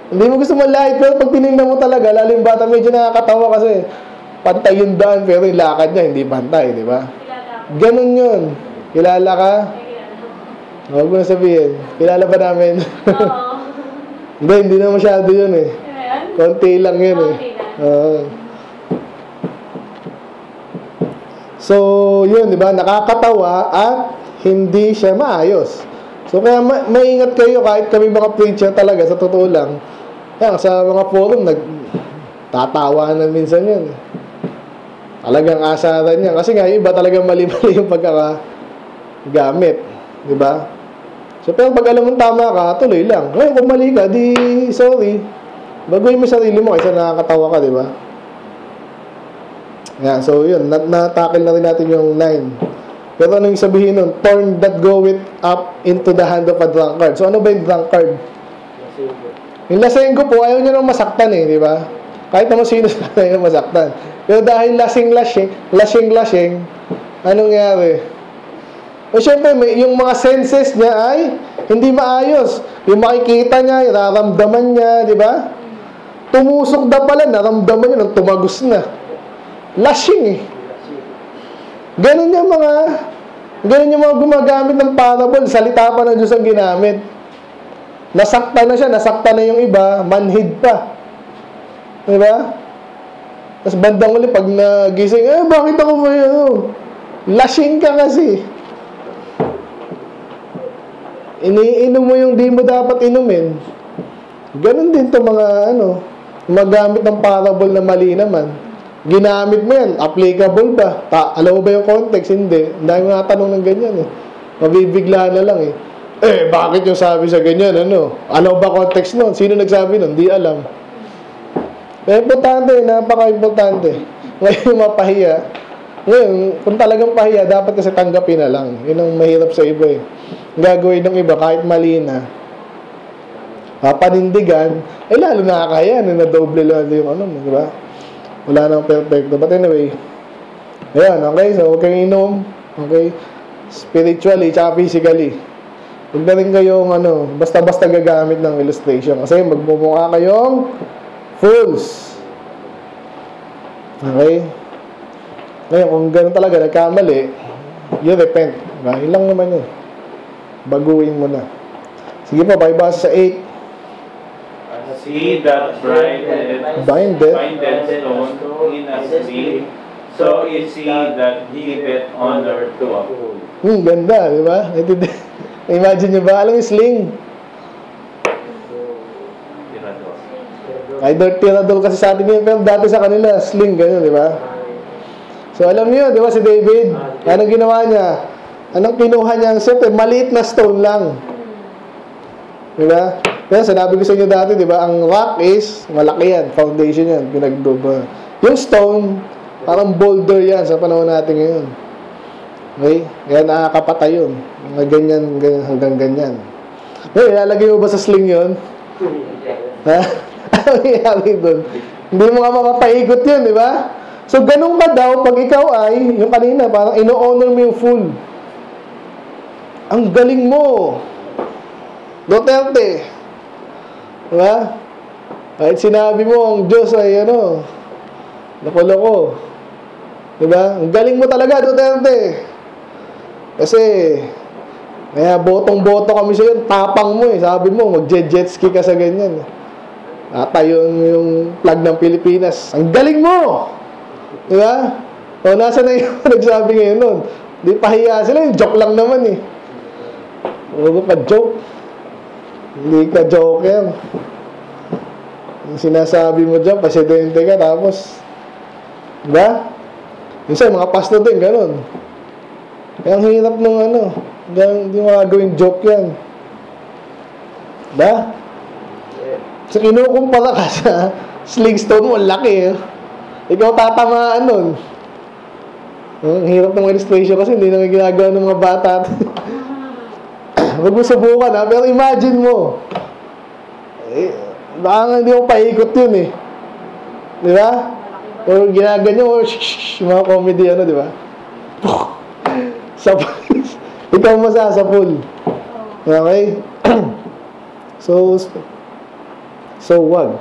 Hindi mo gusto malait, pero pag tinignan mo talaga, lalo yung bata medyo nakakatawa kasi pantay yung daan, pero yung lakad niya hindi pantay, di ba? Ganun yun. Kilala ka? Huwag mo na sabihin. Kilala ba namin? Oo. Hindi, hindi na masyado yun eh. Ayan. Konti lang yun eh. Oo. So, yun, di ba? Nakakatawa at hindi siya maayos. So, kaya ma- maingat kayo kahit kami mga preacher talaga, sa totoo lang. Yan, sa mga forum, nag tatawanan minsan yun. Talagang asaran yan. Kasi nga, iba talagang mali-mali yung pagkakagamit. Di ba? So, pero pag alam mong tama ka, tuloy lang. Ngayon, kung mali ka, di sorry. Baguhin mo sarili mo kaysa nakakatawa ka, di ba? Yan, so yun, nat natakil na rin natin yung 9. Pero anong sabihin nun? Turn that goeth up into the hand of a drunkard. So ano ba yung drunkard? Yung lasenggo po, ayaw niya nang masaktan eh, di ba? Kahit naman sino sa kanya masaktan. Pero dahil lasing-lasing, lasing-lasing, anong nangyari? O syempre, may, yung mga senses niya ay hindi maayos. Yung makikita niya, nararamdaman niya, di ba? Tumusok na pala, naramdaman niya nang tumagos na. Lashing eh. Ganun yung mga ganun yung mga gumagamit ng parable, salita pa ng Diyos ang ginamit. Nasakta na siya, nasakta na yung iba, manhid pa. Di ba? Tapos bandang uli, pag nagising, eh, bakit ako ba yun? Oh, Lashing ka kasi. Iniinom mo yung di mo dapat inumin. Ganon din to mga ano, gumagamit ng parable na mali naman. Ginamit mo yan, applicable ba? Ta alam mo ba yung context? Hindi. Ang dami nga tanong ng ganyan eh. Mabibigla na lang eh. Eh, bakit yung sabi sa ganyan? Ano? Alam ba context nun? Sino nagsabi nun? Di alam. Eh, importante, napaka-importante. Ngayon, mapahiya. Ngayon, kung talagang pahiya, dapat kasi tanggapin na lang. Yun ang mahirap sa iba eh. Gagawin ng iba, kahit mali na, papanindigan, eh lalo nakakaya, na doble lalo yung ano mo, di ba? Wala nang perfecto. But anyway, ayan, okay, so huwag kayong inom, okay? Spiritually, tsaka physically. Huwag na rin kayong, ano, basta-basta gagamit ng illustration. Kasi magmumukha kayong fools. Okay? Ngayon, kung ganun talaga, nagkamali, you repent. Diba? Yun lang naman yun. Baguhin mo na. Sige po, basa sa 8. As he that bindeth, Bindeth. bindeth stone in a sling, so is he that giveth honor to a fool. Hmm, ganda, di ba? Imagine nyo ba? Alam yung sling? Either tirador kasi sa atin yun, pero dati sa kanila, sling, ganyan, di ba? So, alam niyo, di ba si David? Anong ginawa niya? Anong kinuha niya? Siyempre, maliit na stone lang. Di ba? Kaya sinabi ko sa inyo dati, di ba? Ang rock is, malaki yan. Foundation yan. Pinagdoba. Yung stone, parang boulder yan sa panahon natin ngayon. Okay? Kaya nakakapatay yun. Mga ganyan, ganyan hanggang ganyan. Ngayon, ilalagay mo ba sa sling yun? Ha? Ano nangyayari doon? Hindi mo nga mapapaikot yun, di ba? So, ganun ka daw pag ikaw ay, yung kanina, parang ino-honor mo yung fool. Ang galing mo. Duterte. Di ba? Kahit sinabi mo ang Diyos ay ano, loko-loko. Diba? Ang galing mo talaga, Duterte. Kasi, kaya botong-boto kami sa yun, tapang mo eh. Sabi mo, mag-jet ski ka sa ganyan. Tatayon yung flag ng Pilipinas. Ang galing mo! Diba? O, nasa na yung nagsabi ngayon nun? Di pahiya sila, yung joke lang naman eh. Huwag ka joke. Hindi ka joker. Yung sinasabi mo dyan, presidente ka, tapos, diba? Minsan, mga pastor din, ganun. Kaya ang hirap nung ano, hindi mo gagawing joke yan. Diba? So, kinukumpara ka sa sling stone mo, laki eh. Ikaw tatamaan nun. Ang hirap ng illustration kasi hindi na ginagawa ng mga bata. Huwag mo subukan ha, pero imagine mo. Eh, baka nga hindi mo paikot yun eh. Di ba? O ginaganyan mo, shh, shh, shh, mga comedy ano, di ba? Sa ikaw masasapul. Okay? so, so wag.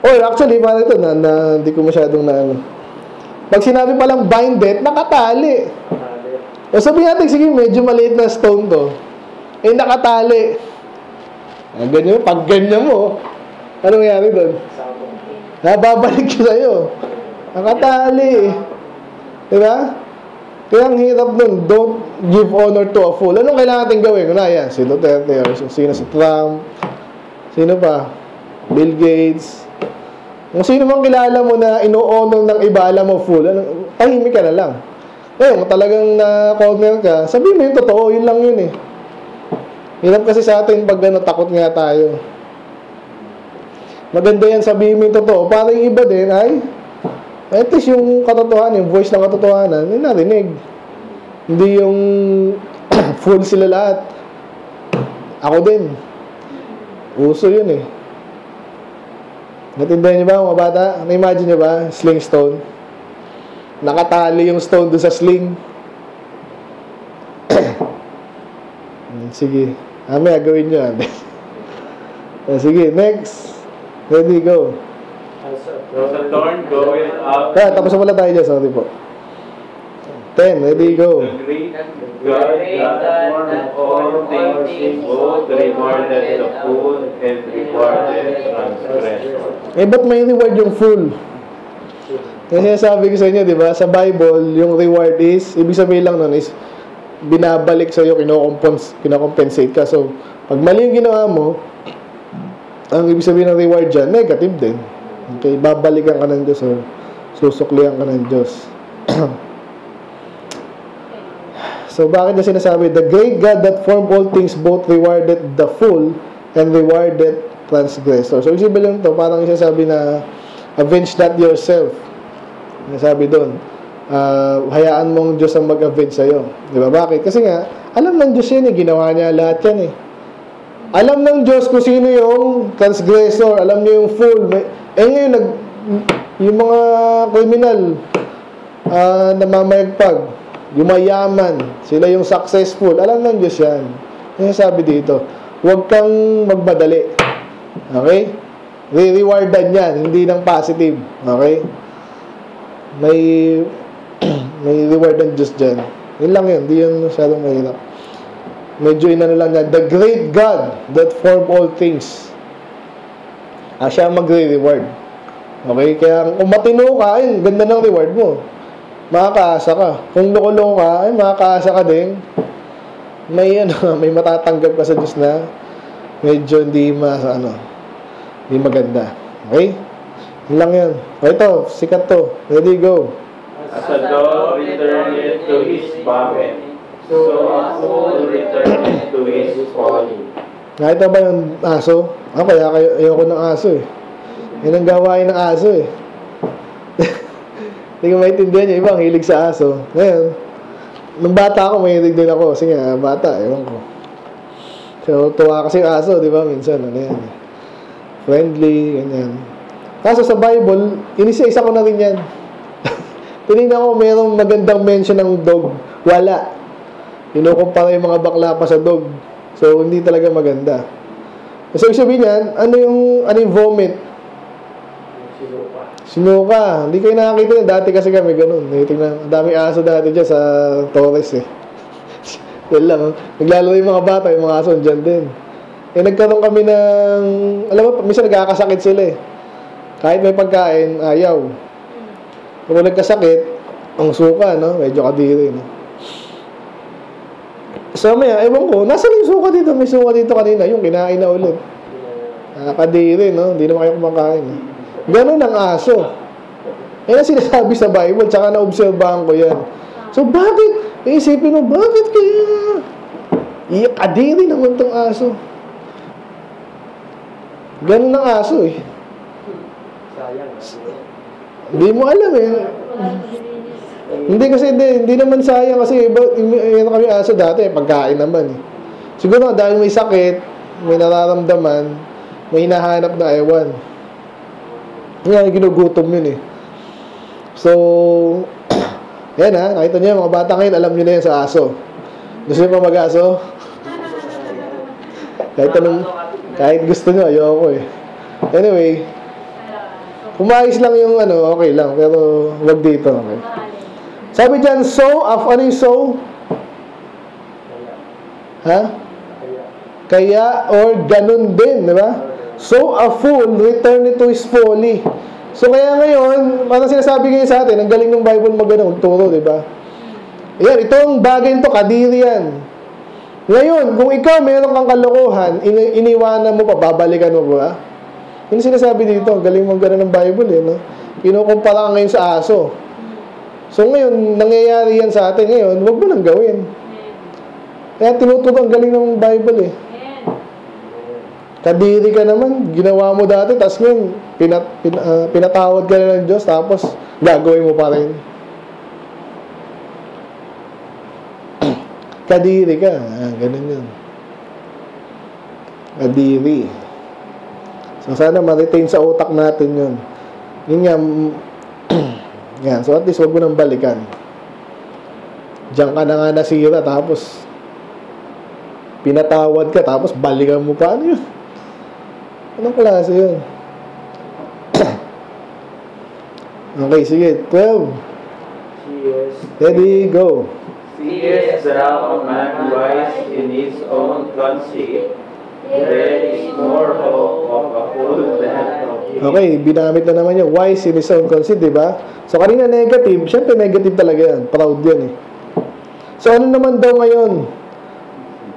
Oh, actually, parang ito na, na hindi ko masyadong na ano. Pag sinabi palang binded, nakatali. O sabi natin, sige, medyo maliit na stone to. Eh, nakatali. Ah, ganyan, pag ganyan mo, ano nangyari doon? Nababalik siya sa'yo. Nakatali. Diba? Kaya ang hirap nun, don't give honor to a fool. Anong kailangan natin gawin? Kuna, yan, si Duterte, or sino si Trump, sino pa? Bill Gates. Kung sino mang kilala mo na ino-honor ng iba, alam mo fool, ano, tahimik ka na lang. Ngayon, kung talagang na-corner ka, sabihin mo yung totoo, yun lang yun eh. Hirap kasi sa atin pag ano, takot nga tayo. Maganda yan sabihin mo yung totoo. Para yung iba din ay, at least yung katotohanan, yung voice ng katotohanan, yung narinig. Hindi yung full sila lahat. Ako din. Uso yun eh. Natindihan niyo ba mga bata? Na-imagine niyo ba? Sling stone. Nakatali yung stone doon sa sling. Sige. Mamaya gawin niyo. Ah, Sige, next. Ready, go. There's a thorn going up. Kaya, tapos wala tayo dyan. Sorry po. 10. Ready, go. The great God that the fool and rewarded transgressor. Eh, ba't may reward yung full? Kasi sabi ko sa inyo, di ba, sa Bible, yung reward is, ibig sabihin lang nun is, binabalik sa'yo, kinocompensate ka. So, pag mali yung ginawa mo, ang ibig sabihin ng reward dyan, negative din. Okay, babalikan ka ng Diyos or susuklihan ka ng Diyos. so, bakit na sinasabi, The great God that formed all things both rewarded the fool and rewarded transgressor. So, sabihin lang to, parang isasabi na, avenge not yourself. Nasabi doon, ah, hayaan mong Diyos ang mag-avenge sa'yo. Di ba? Bakit? Kasi nga, alam ng Diyos yun eh, ginawa niya lahat yan eh. Alam ng Diyos kung sino yung transgressor, alam niya yung fool. May, eh ngayon, nag, yung mga kriminal, ah, namamayagpag, yung mayaman, sila yung successful, alam ng Diyos yan. Yung sabi dito, huwag kang magmadali. Okay? Re-rewardan yan, hindi ng positive. Okay? May may reward ng Diyos dyan. Yun lang yun, hindi yun masyadong mahirap. Medyo inano lang niya, the great God that formed all things. Ah, siya magre-reward. Okay? Kaya kung matino ka, ay, ganda ng reward mo. Makakaasa ka. Kung loko-loko ka, ay, makakaasa ka din. May, ano, may matatanggap ka sa Diyos na medyo hindi ma, ano, hindi maganda. Okay? Yun lang yan. O ito, sikat to. Ready, go. As a dog returneth to his vomit, so a fool returneth to his folly. Nakita ba yung aso? Ah, kaya kayo, ayoko ng aso eh. Yan ang gawain ng aso eh. Hindi ko maintindihan yung iba, ang hilig sa aso. Ngayon, nung bata ako, mahilig din ako. Kasi nga, bata, ewan ko. So, tuwa kasi yung aso, di ba? Minsan, ano yan. eh. Friendly, ganyan. Kaso sa Bible, inisa-isa ko na rin yan. Tinignan ko, mayroong magandang mention ng dog. Wala. Kinukumpara yung mga bakla pa sa dog. So, hindi talaga maganda. So, ibig sabihin yan, ano yung, ano yung vomit? Sinuka. Hindi kayo nakakita yun. Dati kasi kami ganun. Tingnan, ang daming aso dati dyan sa Torres eh. Yan lang. Naglalaro yung mga bata, yung mga aso dyan din. Eh, nagkaroon kami ng... Alam mo, minsan nagkakasakit sila eh. Kahit may pagkain, ayaw. Kung nagkasakit, ang suka, no? Medyo kadiri, no? So, maya, ewan ko, nasa yung suka dito? May suka dito kanina, yung kinain na ulit. Nakakadiri, no? Hindi naman kayo kumakain. Eh. Ganun ang aso. Yan ang sinasabi sa Bible, tsaka na-obserbahan ko yan. So, bakit? Iisipin mo, bakit kaya? Iyak, kadiri naman tong aso. Ganun ang aso eh. Sayang. Hindi mo alam eh. Hindi kasi hindi, hindi naman sayang kasi iba, yun kami aso dati, pagkain naman eh. Siguro dahil may sakit, may nararamdaman, may hinahanap na ewan. Kaya ginugutom yun eh. So, yan ha, nakita niyo mga bata ngayon, alam niyo na yan sa aso. Gusto niyo pa mag-aso? kahit anong, kahit gusto niyo, ayoko eh. Anyway, Umayos lang yung ano, okay lang. Pero wag dito, okay. Sabi dyan, sow of, ano yung sow? Ha? Kaya, or ganun din, di ba? So, a fool, return to his folly. So, kaya ngayon, ano sinasabi ngayon sa atin, ang galing ng Bible magano, turo, di ba? Yan, itong bagay nito, kadiri yan. Ngayon, kung ikaw meron kang kalokohan, ini- iniwanan mo pa, babalikan mo ba? Yun ang sinasabi dito, galing mo gano'n ng Bible, eh, no? Kinukumpara ka ngayon sa aso. So ngayon, nangyayari yan sa atin ngayon, huwag mo nang gawin. Kaya tinuturo galing ng Bible eh. Kadiri ka naman, ginawa mo dati, tapos ngayon, pinat, pin, ah, pinatawad ka ng Diyos, tapos gagawin mo pa rin. Kadiri ka, ah, ganun yun. Kadiri. So, sana ma-retain sa utak natin yun. Yun nga, mm, yan. So, at least, huwag mo nang balikan. Diyan ka na nga nasira, tapos, pinatawad ka, tapos balikan mo pa. Ano yun? Anong klase yun? okay, sige. 12. Cheers. Ready, go. Seest thou a man wise in his own conceit? There is of a fool than of. Okay, binamit na naman yung wise in his own conceit, di ba? So, kanina negative. Siyempre, negative talaga yan. Proud yan eh. So, ano naman daw ngayon?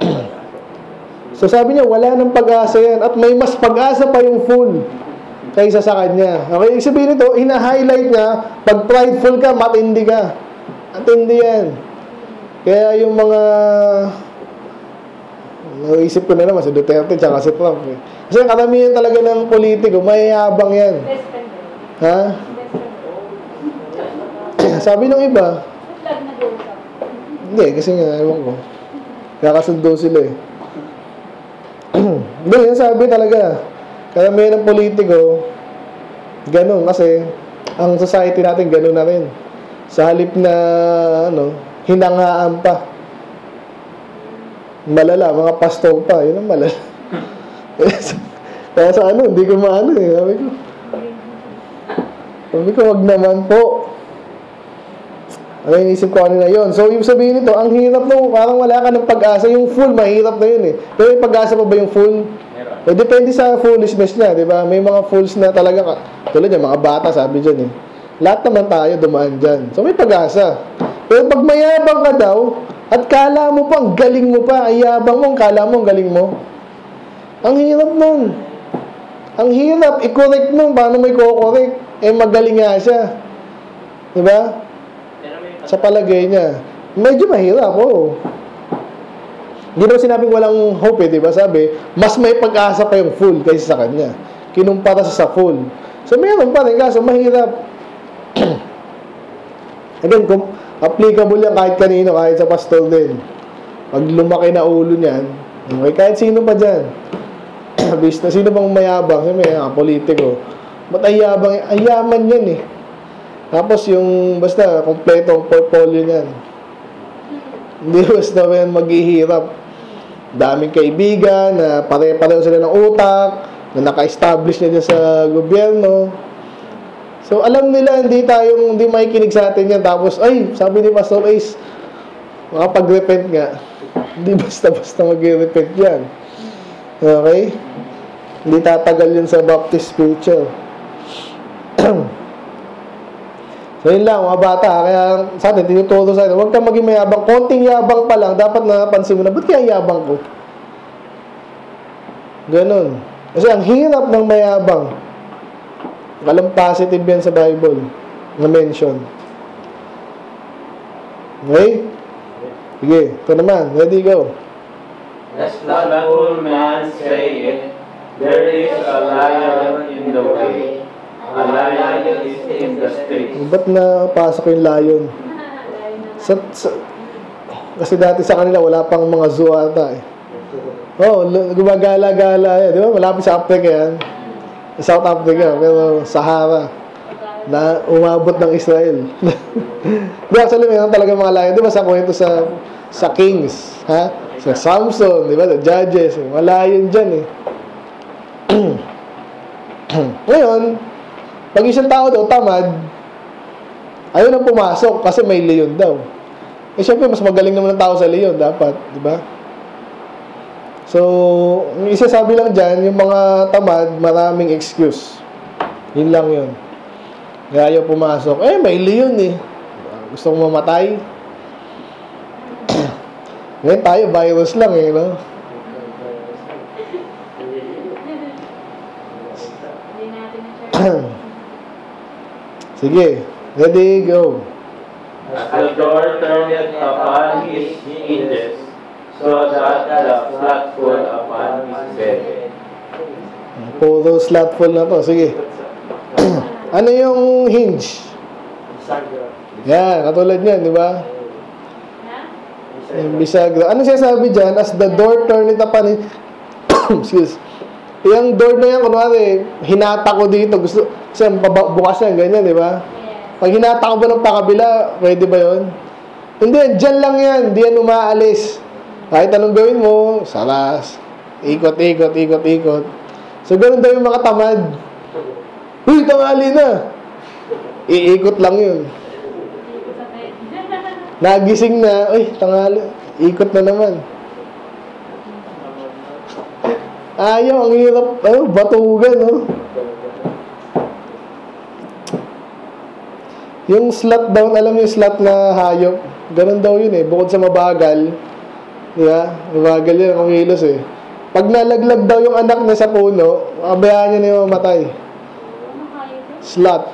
so, sabi niya, wala nang pag-asa yan. At may mas pag-asa pa yung fool kaysa sa kanya. Okay, ibig sabihin nito, ina-highlight niya, pag prideful ka, matindi ka. Matindi yan. Kaya yung mga Naisip ko na naman si Duterte tsaka si Trump. Eh. Kasi ang karamihan talaga ng politiko, mayayabang yan. Ha? Sabi ng iba, hindi, kasi nga, ewan ko. Kakasundo sila eh. Hindi, yan sabi talaga. Karamihan ng politiko, ganun. Kasi, ang society natin, ganun na rin. Sa halip na, ano, hinangaan pa. Malala, mga pastor pa. Yun ang malala. Kaya sa ano, hindi ko maano eh. Sabi ko, sabi ko, wag naman po. Ano yung isip ko kanina yun? So, yung sabihin nito, ang hirap no, parang wala ka ng pag-asa. Yung full, mahirap na yun eh. Pero may pag-asa pa ba yung full? Meron. Eh, depende sa foolishness niya, di ba? May mga fools na talaga, tulad yan, mga bata, sabi dyan eh. Lahat naman tayo dumaan dyan. So, may pag-asa. Pero pag mayabang ka daw, at kala mo pa, ang galing mo pa, ang yabang mo, kala mo, ang galing mo. Ang hirap nun. Ang hirap, i-correct mo, paano mo i-correct? Eh, magaling nga siya. Di ba? Sa palagay niya. Medyo mahirap, oo. Hindi naman sinabing walang hope eh, di ba? Sabi, mas may pag-asa pa yung full kaysa sa kanya. Kinumpara sa sa full. So, meron pa rin, kaso mahirap. Again, kung applicable yan kahit kanino, kahit sa pastor din. Pag lumaki na ulo niyan, okay, kahit sino pa dyan. Business, sino bang mayabang? Siyempre, ah, politiko. Ba't ay yabang? Ay yaman yan eh. Tapos yung, basta, kompleto ang portfolio niyan. Hindi basta ba yan maghihirap. Daming kaibigan, na pare-pareho sila ng utak, na naka-establish na dyan sa gobyerno. So, alam nila, hindi tayong, hindi makikinig sa atin yan. Tapos, ay, sabi ni Pastor Ace, makapag-repent nga. Hindi basta-basta mag-repent yan. Okay? Hindi tatagal yun sa Baptist spiritual. so, yun lang, mga bata. Kaya sa atin, tinuturo sa atin, huwag kang maging mayabang. Konting yabang pa lang, dapat napansin mo na, ba't kaya yabang ko? Ganon. Kasi ang hirap ng mayabang. Walang positive yan sa Bible na mention. Okay? Sige, ito naman. Ready, go. The slothful man saith, There is a lion in the way, a lion is in the street. Ba't na pasok yung lion? Sa, sa, kasi dati sa kanila, wala pang mga zoo ata eh. Oo, oh, gumagala-gala yan. Di ba? Malapit sa Africa yan. Sa South Africa, pero Sahara. Na umabot ng Israel. Di actually, meron talaga mga lion. Di ba sa kwento sa sa Kings, ha? Sa Samson, di ba? The Judges, mga lion dyan eh. Ngayon, pag isang tao daw tamad, ayaw nang pumasok kasi may leon daw. Eh, syempre, mas magaling naman ang tao sa leon, dapat, di ba? So, ang isa sabi lang dyan, yung mga tamad, maraming excuse. Yun lang yun. Kaya ayaw pumasok. Eh, may leon eh. Gusto kong mamatay. Ngayon tayo, virus lang eh, no? Sige, ready, go. The door turneth upon his hinges, so that the slothful upon his bed. Puro slotful na to. Sige. ano yung hinge? Yan, katulad niyan, di ba? Ha? Yung bisagra. Ano siya sabi dyan? As the door turneth upon his... Excuse. Yung door na yan, kunwari, hinata ko dito. Gusto, kasi bukas yan, ganyan, di ba? Pag hinata ko ba ng pakabila, pwede ba yon? Hindi, dyan lang yan. Di yan umaalis. Kahit anong gawin mo, salas. Ikot, ikot, ikot, ikot. So, ganun daw yung mga tamad. Uy, tangali na! Iikot lang yun. Nagising na, uy, tangali. Ikot na naman. Ayaw, ang hirap. Ayaw, batugan, no? Yung slot down, alam yung slot na hayop. Ganun daw yun eh. Bukod sa mabagal. Di ba? Mabagal yun ang kilos eh. Pag nalaglag daw yung anak niya sa puno, abayaan niya na yung mamatay. Slot.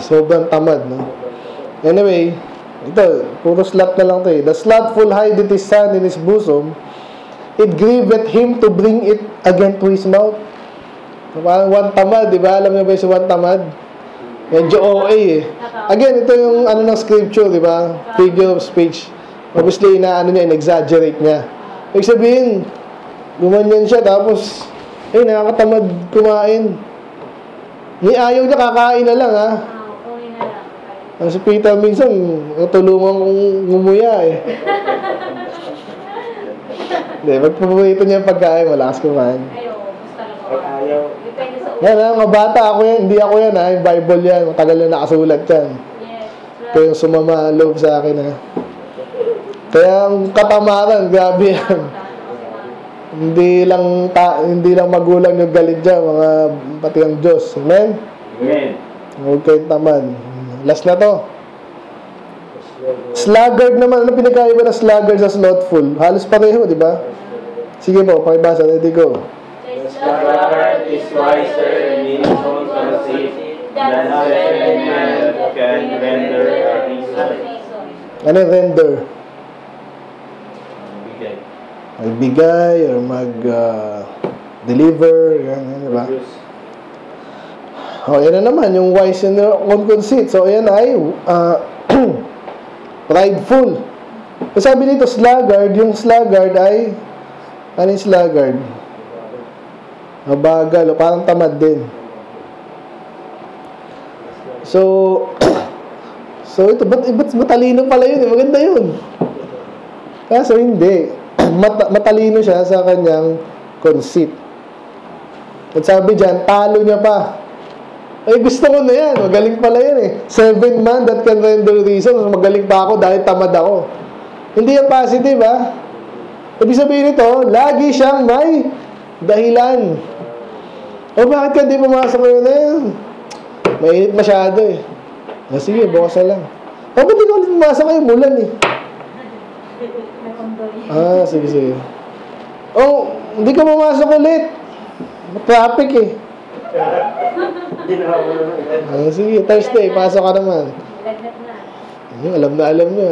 Sobrang tamad, no? Anyway, ito, puro slot na lang to eh. The slothful hideth his son in his bosom. It grieveth him to bring it again to his mouth. Parang one tamad, di ba? Alam niyo ba yung one tamad? Medyo OA eh. Again, ito yung ano ng scripture, di ba? Figure of speech. Obviously, na ano niya, in-exaggerate niya. Ibig sabihin, gumanyan siya, tapos, eh, nakakatamad kumain. Ni ayaw niya, kakain na lang, ha? Ah, uwi na lang. Ang si Peter minsan, tulungan kong ngumuya eh. Hindi, magpaborito niya yung pagkain, malakas kumain. Ayo, gusto lang Pag ako. ayaw, Depende sa Yan ha, mga bata, ako yan, hindi ako yan ha, yung Bible yan, matagal na nakasulat yan. Yes. Ito yung sumama ang loob sa akin ha. Kaya ang katamaran, grabe yan. Hindi lang ta, hindi lang magulang yung galit dyan, mga pati ang Diyos. Amen? Amen. Huwag kayong tamad. Last na to. Sluggard naman. Ano pinagkaiba ng sluggard sa slothful? Halos pareho, di ba? Sige po, pakibasa. Ready, go. The sluggard is wiser in his own conceit than seven men can render a reason. Ano yung render? Bigay. Magbigay or mag-deliver. yan, yan, di ba? O, yan na naman. Yung wise in their own conceit. So, yan ay ah, prideful. So, sabi dito, sluggard. Yung sluggard ay ano yung sluggard? Mabagal. O, parang tamad din. So, so ito, ba't, ba't matalino pala yun? eh? Maganda yun. Kaso hindi. Mat, matalino siya sa kanyang conceit. At sabi dyan, talo niya pa. Eh, gusto ko na yan. Magaling pala yan eh. Seven man that can render reason. Magaling pa ako dahil tamad ako. Hindi yan positive, ha? Ibig sabihin nito, lagi siyang may dahilan. O bakit ka di pumasok ngayon na yan? Mainit masyado eh. Ah, sige, bukas na lang. O ba't di ka ulit pumasok ngayon? Mulan eh. Ah, sige, sige. Oh, hindi ka pumasok ulit. Traffic eh. Ah, sige, Thursday, pasok ka naman. Ayun, alam na alam nyo.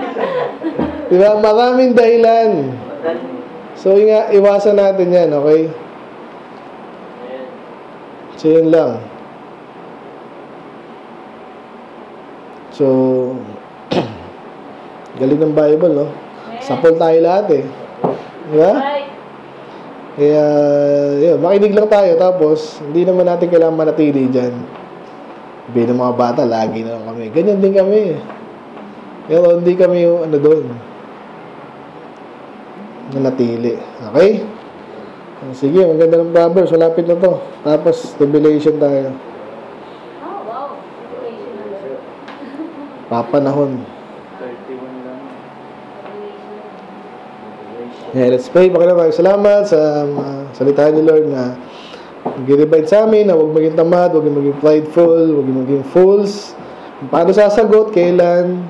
diba? Maraming dahilan. So, inga, iwasan natin yan, okay? So, yun lang. So, galing ng Bible, no? Sapol tayo lahat eh. Diba? Right. Kaya, yun, makinig lang tayo. Tapos, hindi naman natin kailangan manatili dyan. Sabi ng mga bata, lagi na lang kami. Ganyan din kami. Pero hindi kami yung ano doon. Nanatili. Okay? Sige, maganda ng Proverbs. Malapit na to. Tapos, Revelation tayo. Oh, wow. Lang. Papanahon. Yeah, let's pray. Baka naman, salamat sa mga salita ni Lord na nag-remind sa amin na huwag maging tamad, huwag maging prideful, huwag maging fools. Paano sasagot, kailan,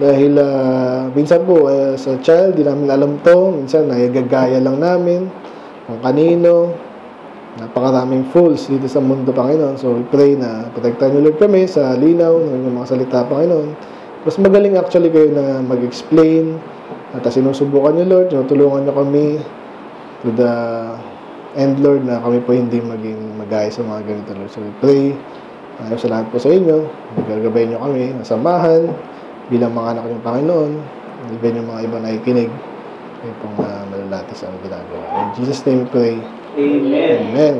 dahil ah, minsan po, ah, sa child, di namin alam to. Minsan, nagagaya lang namin kung kanino. Napakaraming fools dito sa mundo, Panginoon. So, we pray na protektahan niyo Lord kami sa linaw ng mga salita, Panginoon. Mas magaling actually kayo na mag-explain at sinusubukan niyo, Lord, tinutulungan niyo kami to the end, Lord, na kami po hindi maging magaya sa mga ganito, Lord. So, we pray Ayaw sa lahat po sa inyo. Gagabay niyo kami, nasamahan, bilang mga anak ng Panginoon. Even yung mga ibang nakikinig. Kayo pong uh, malalati sa aming ginagawa. In Jesus' name we pray. Amen. Amen.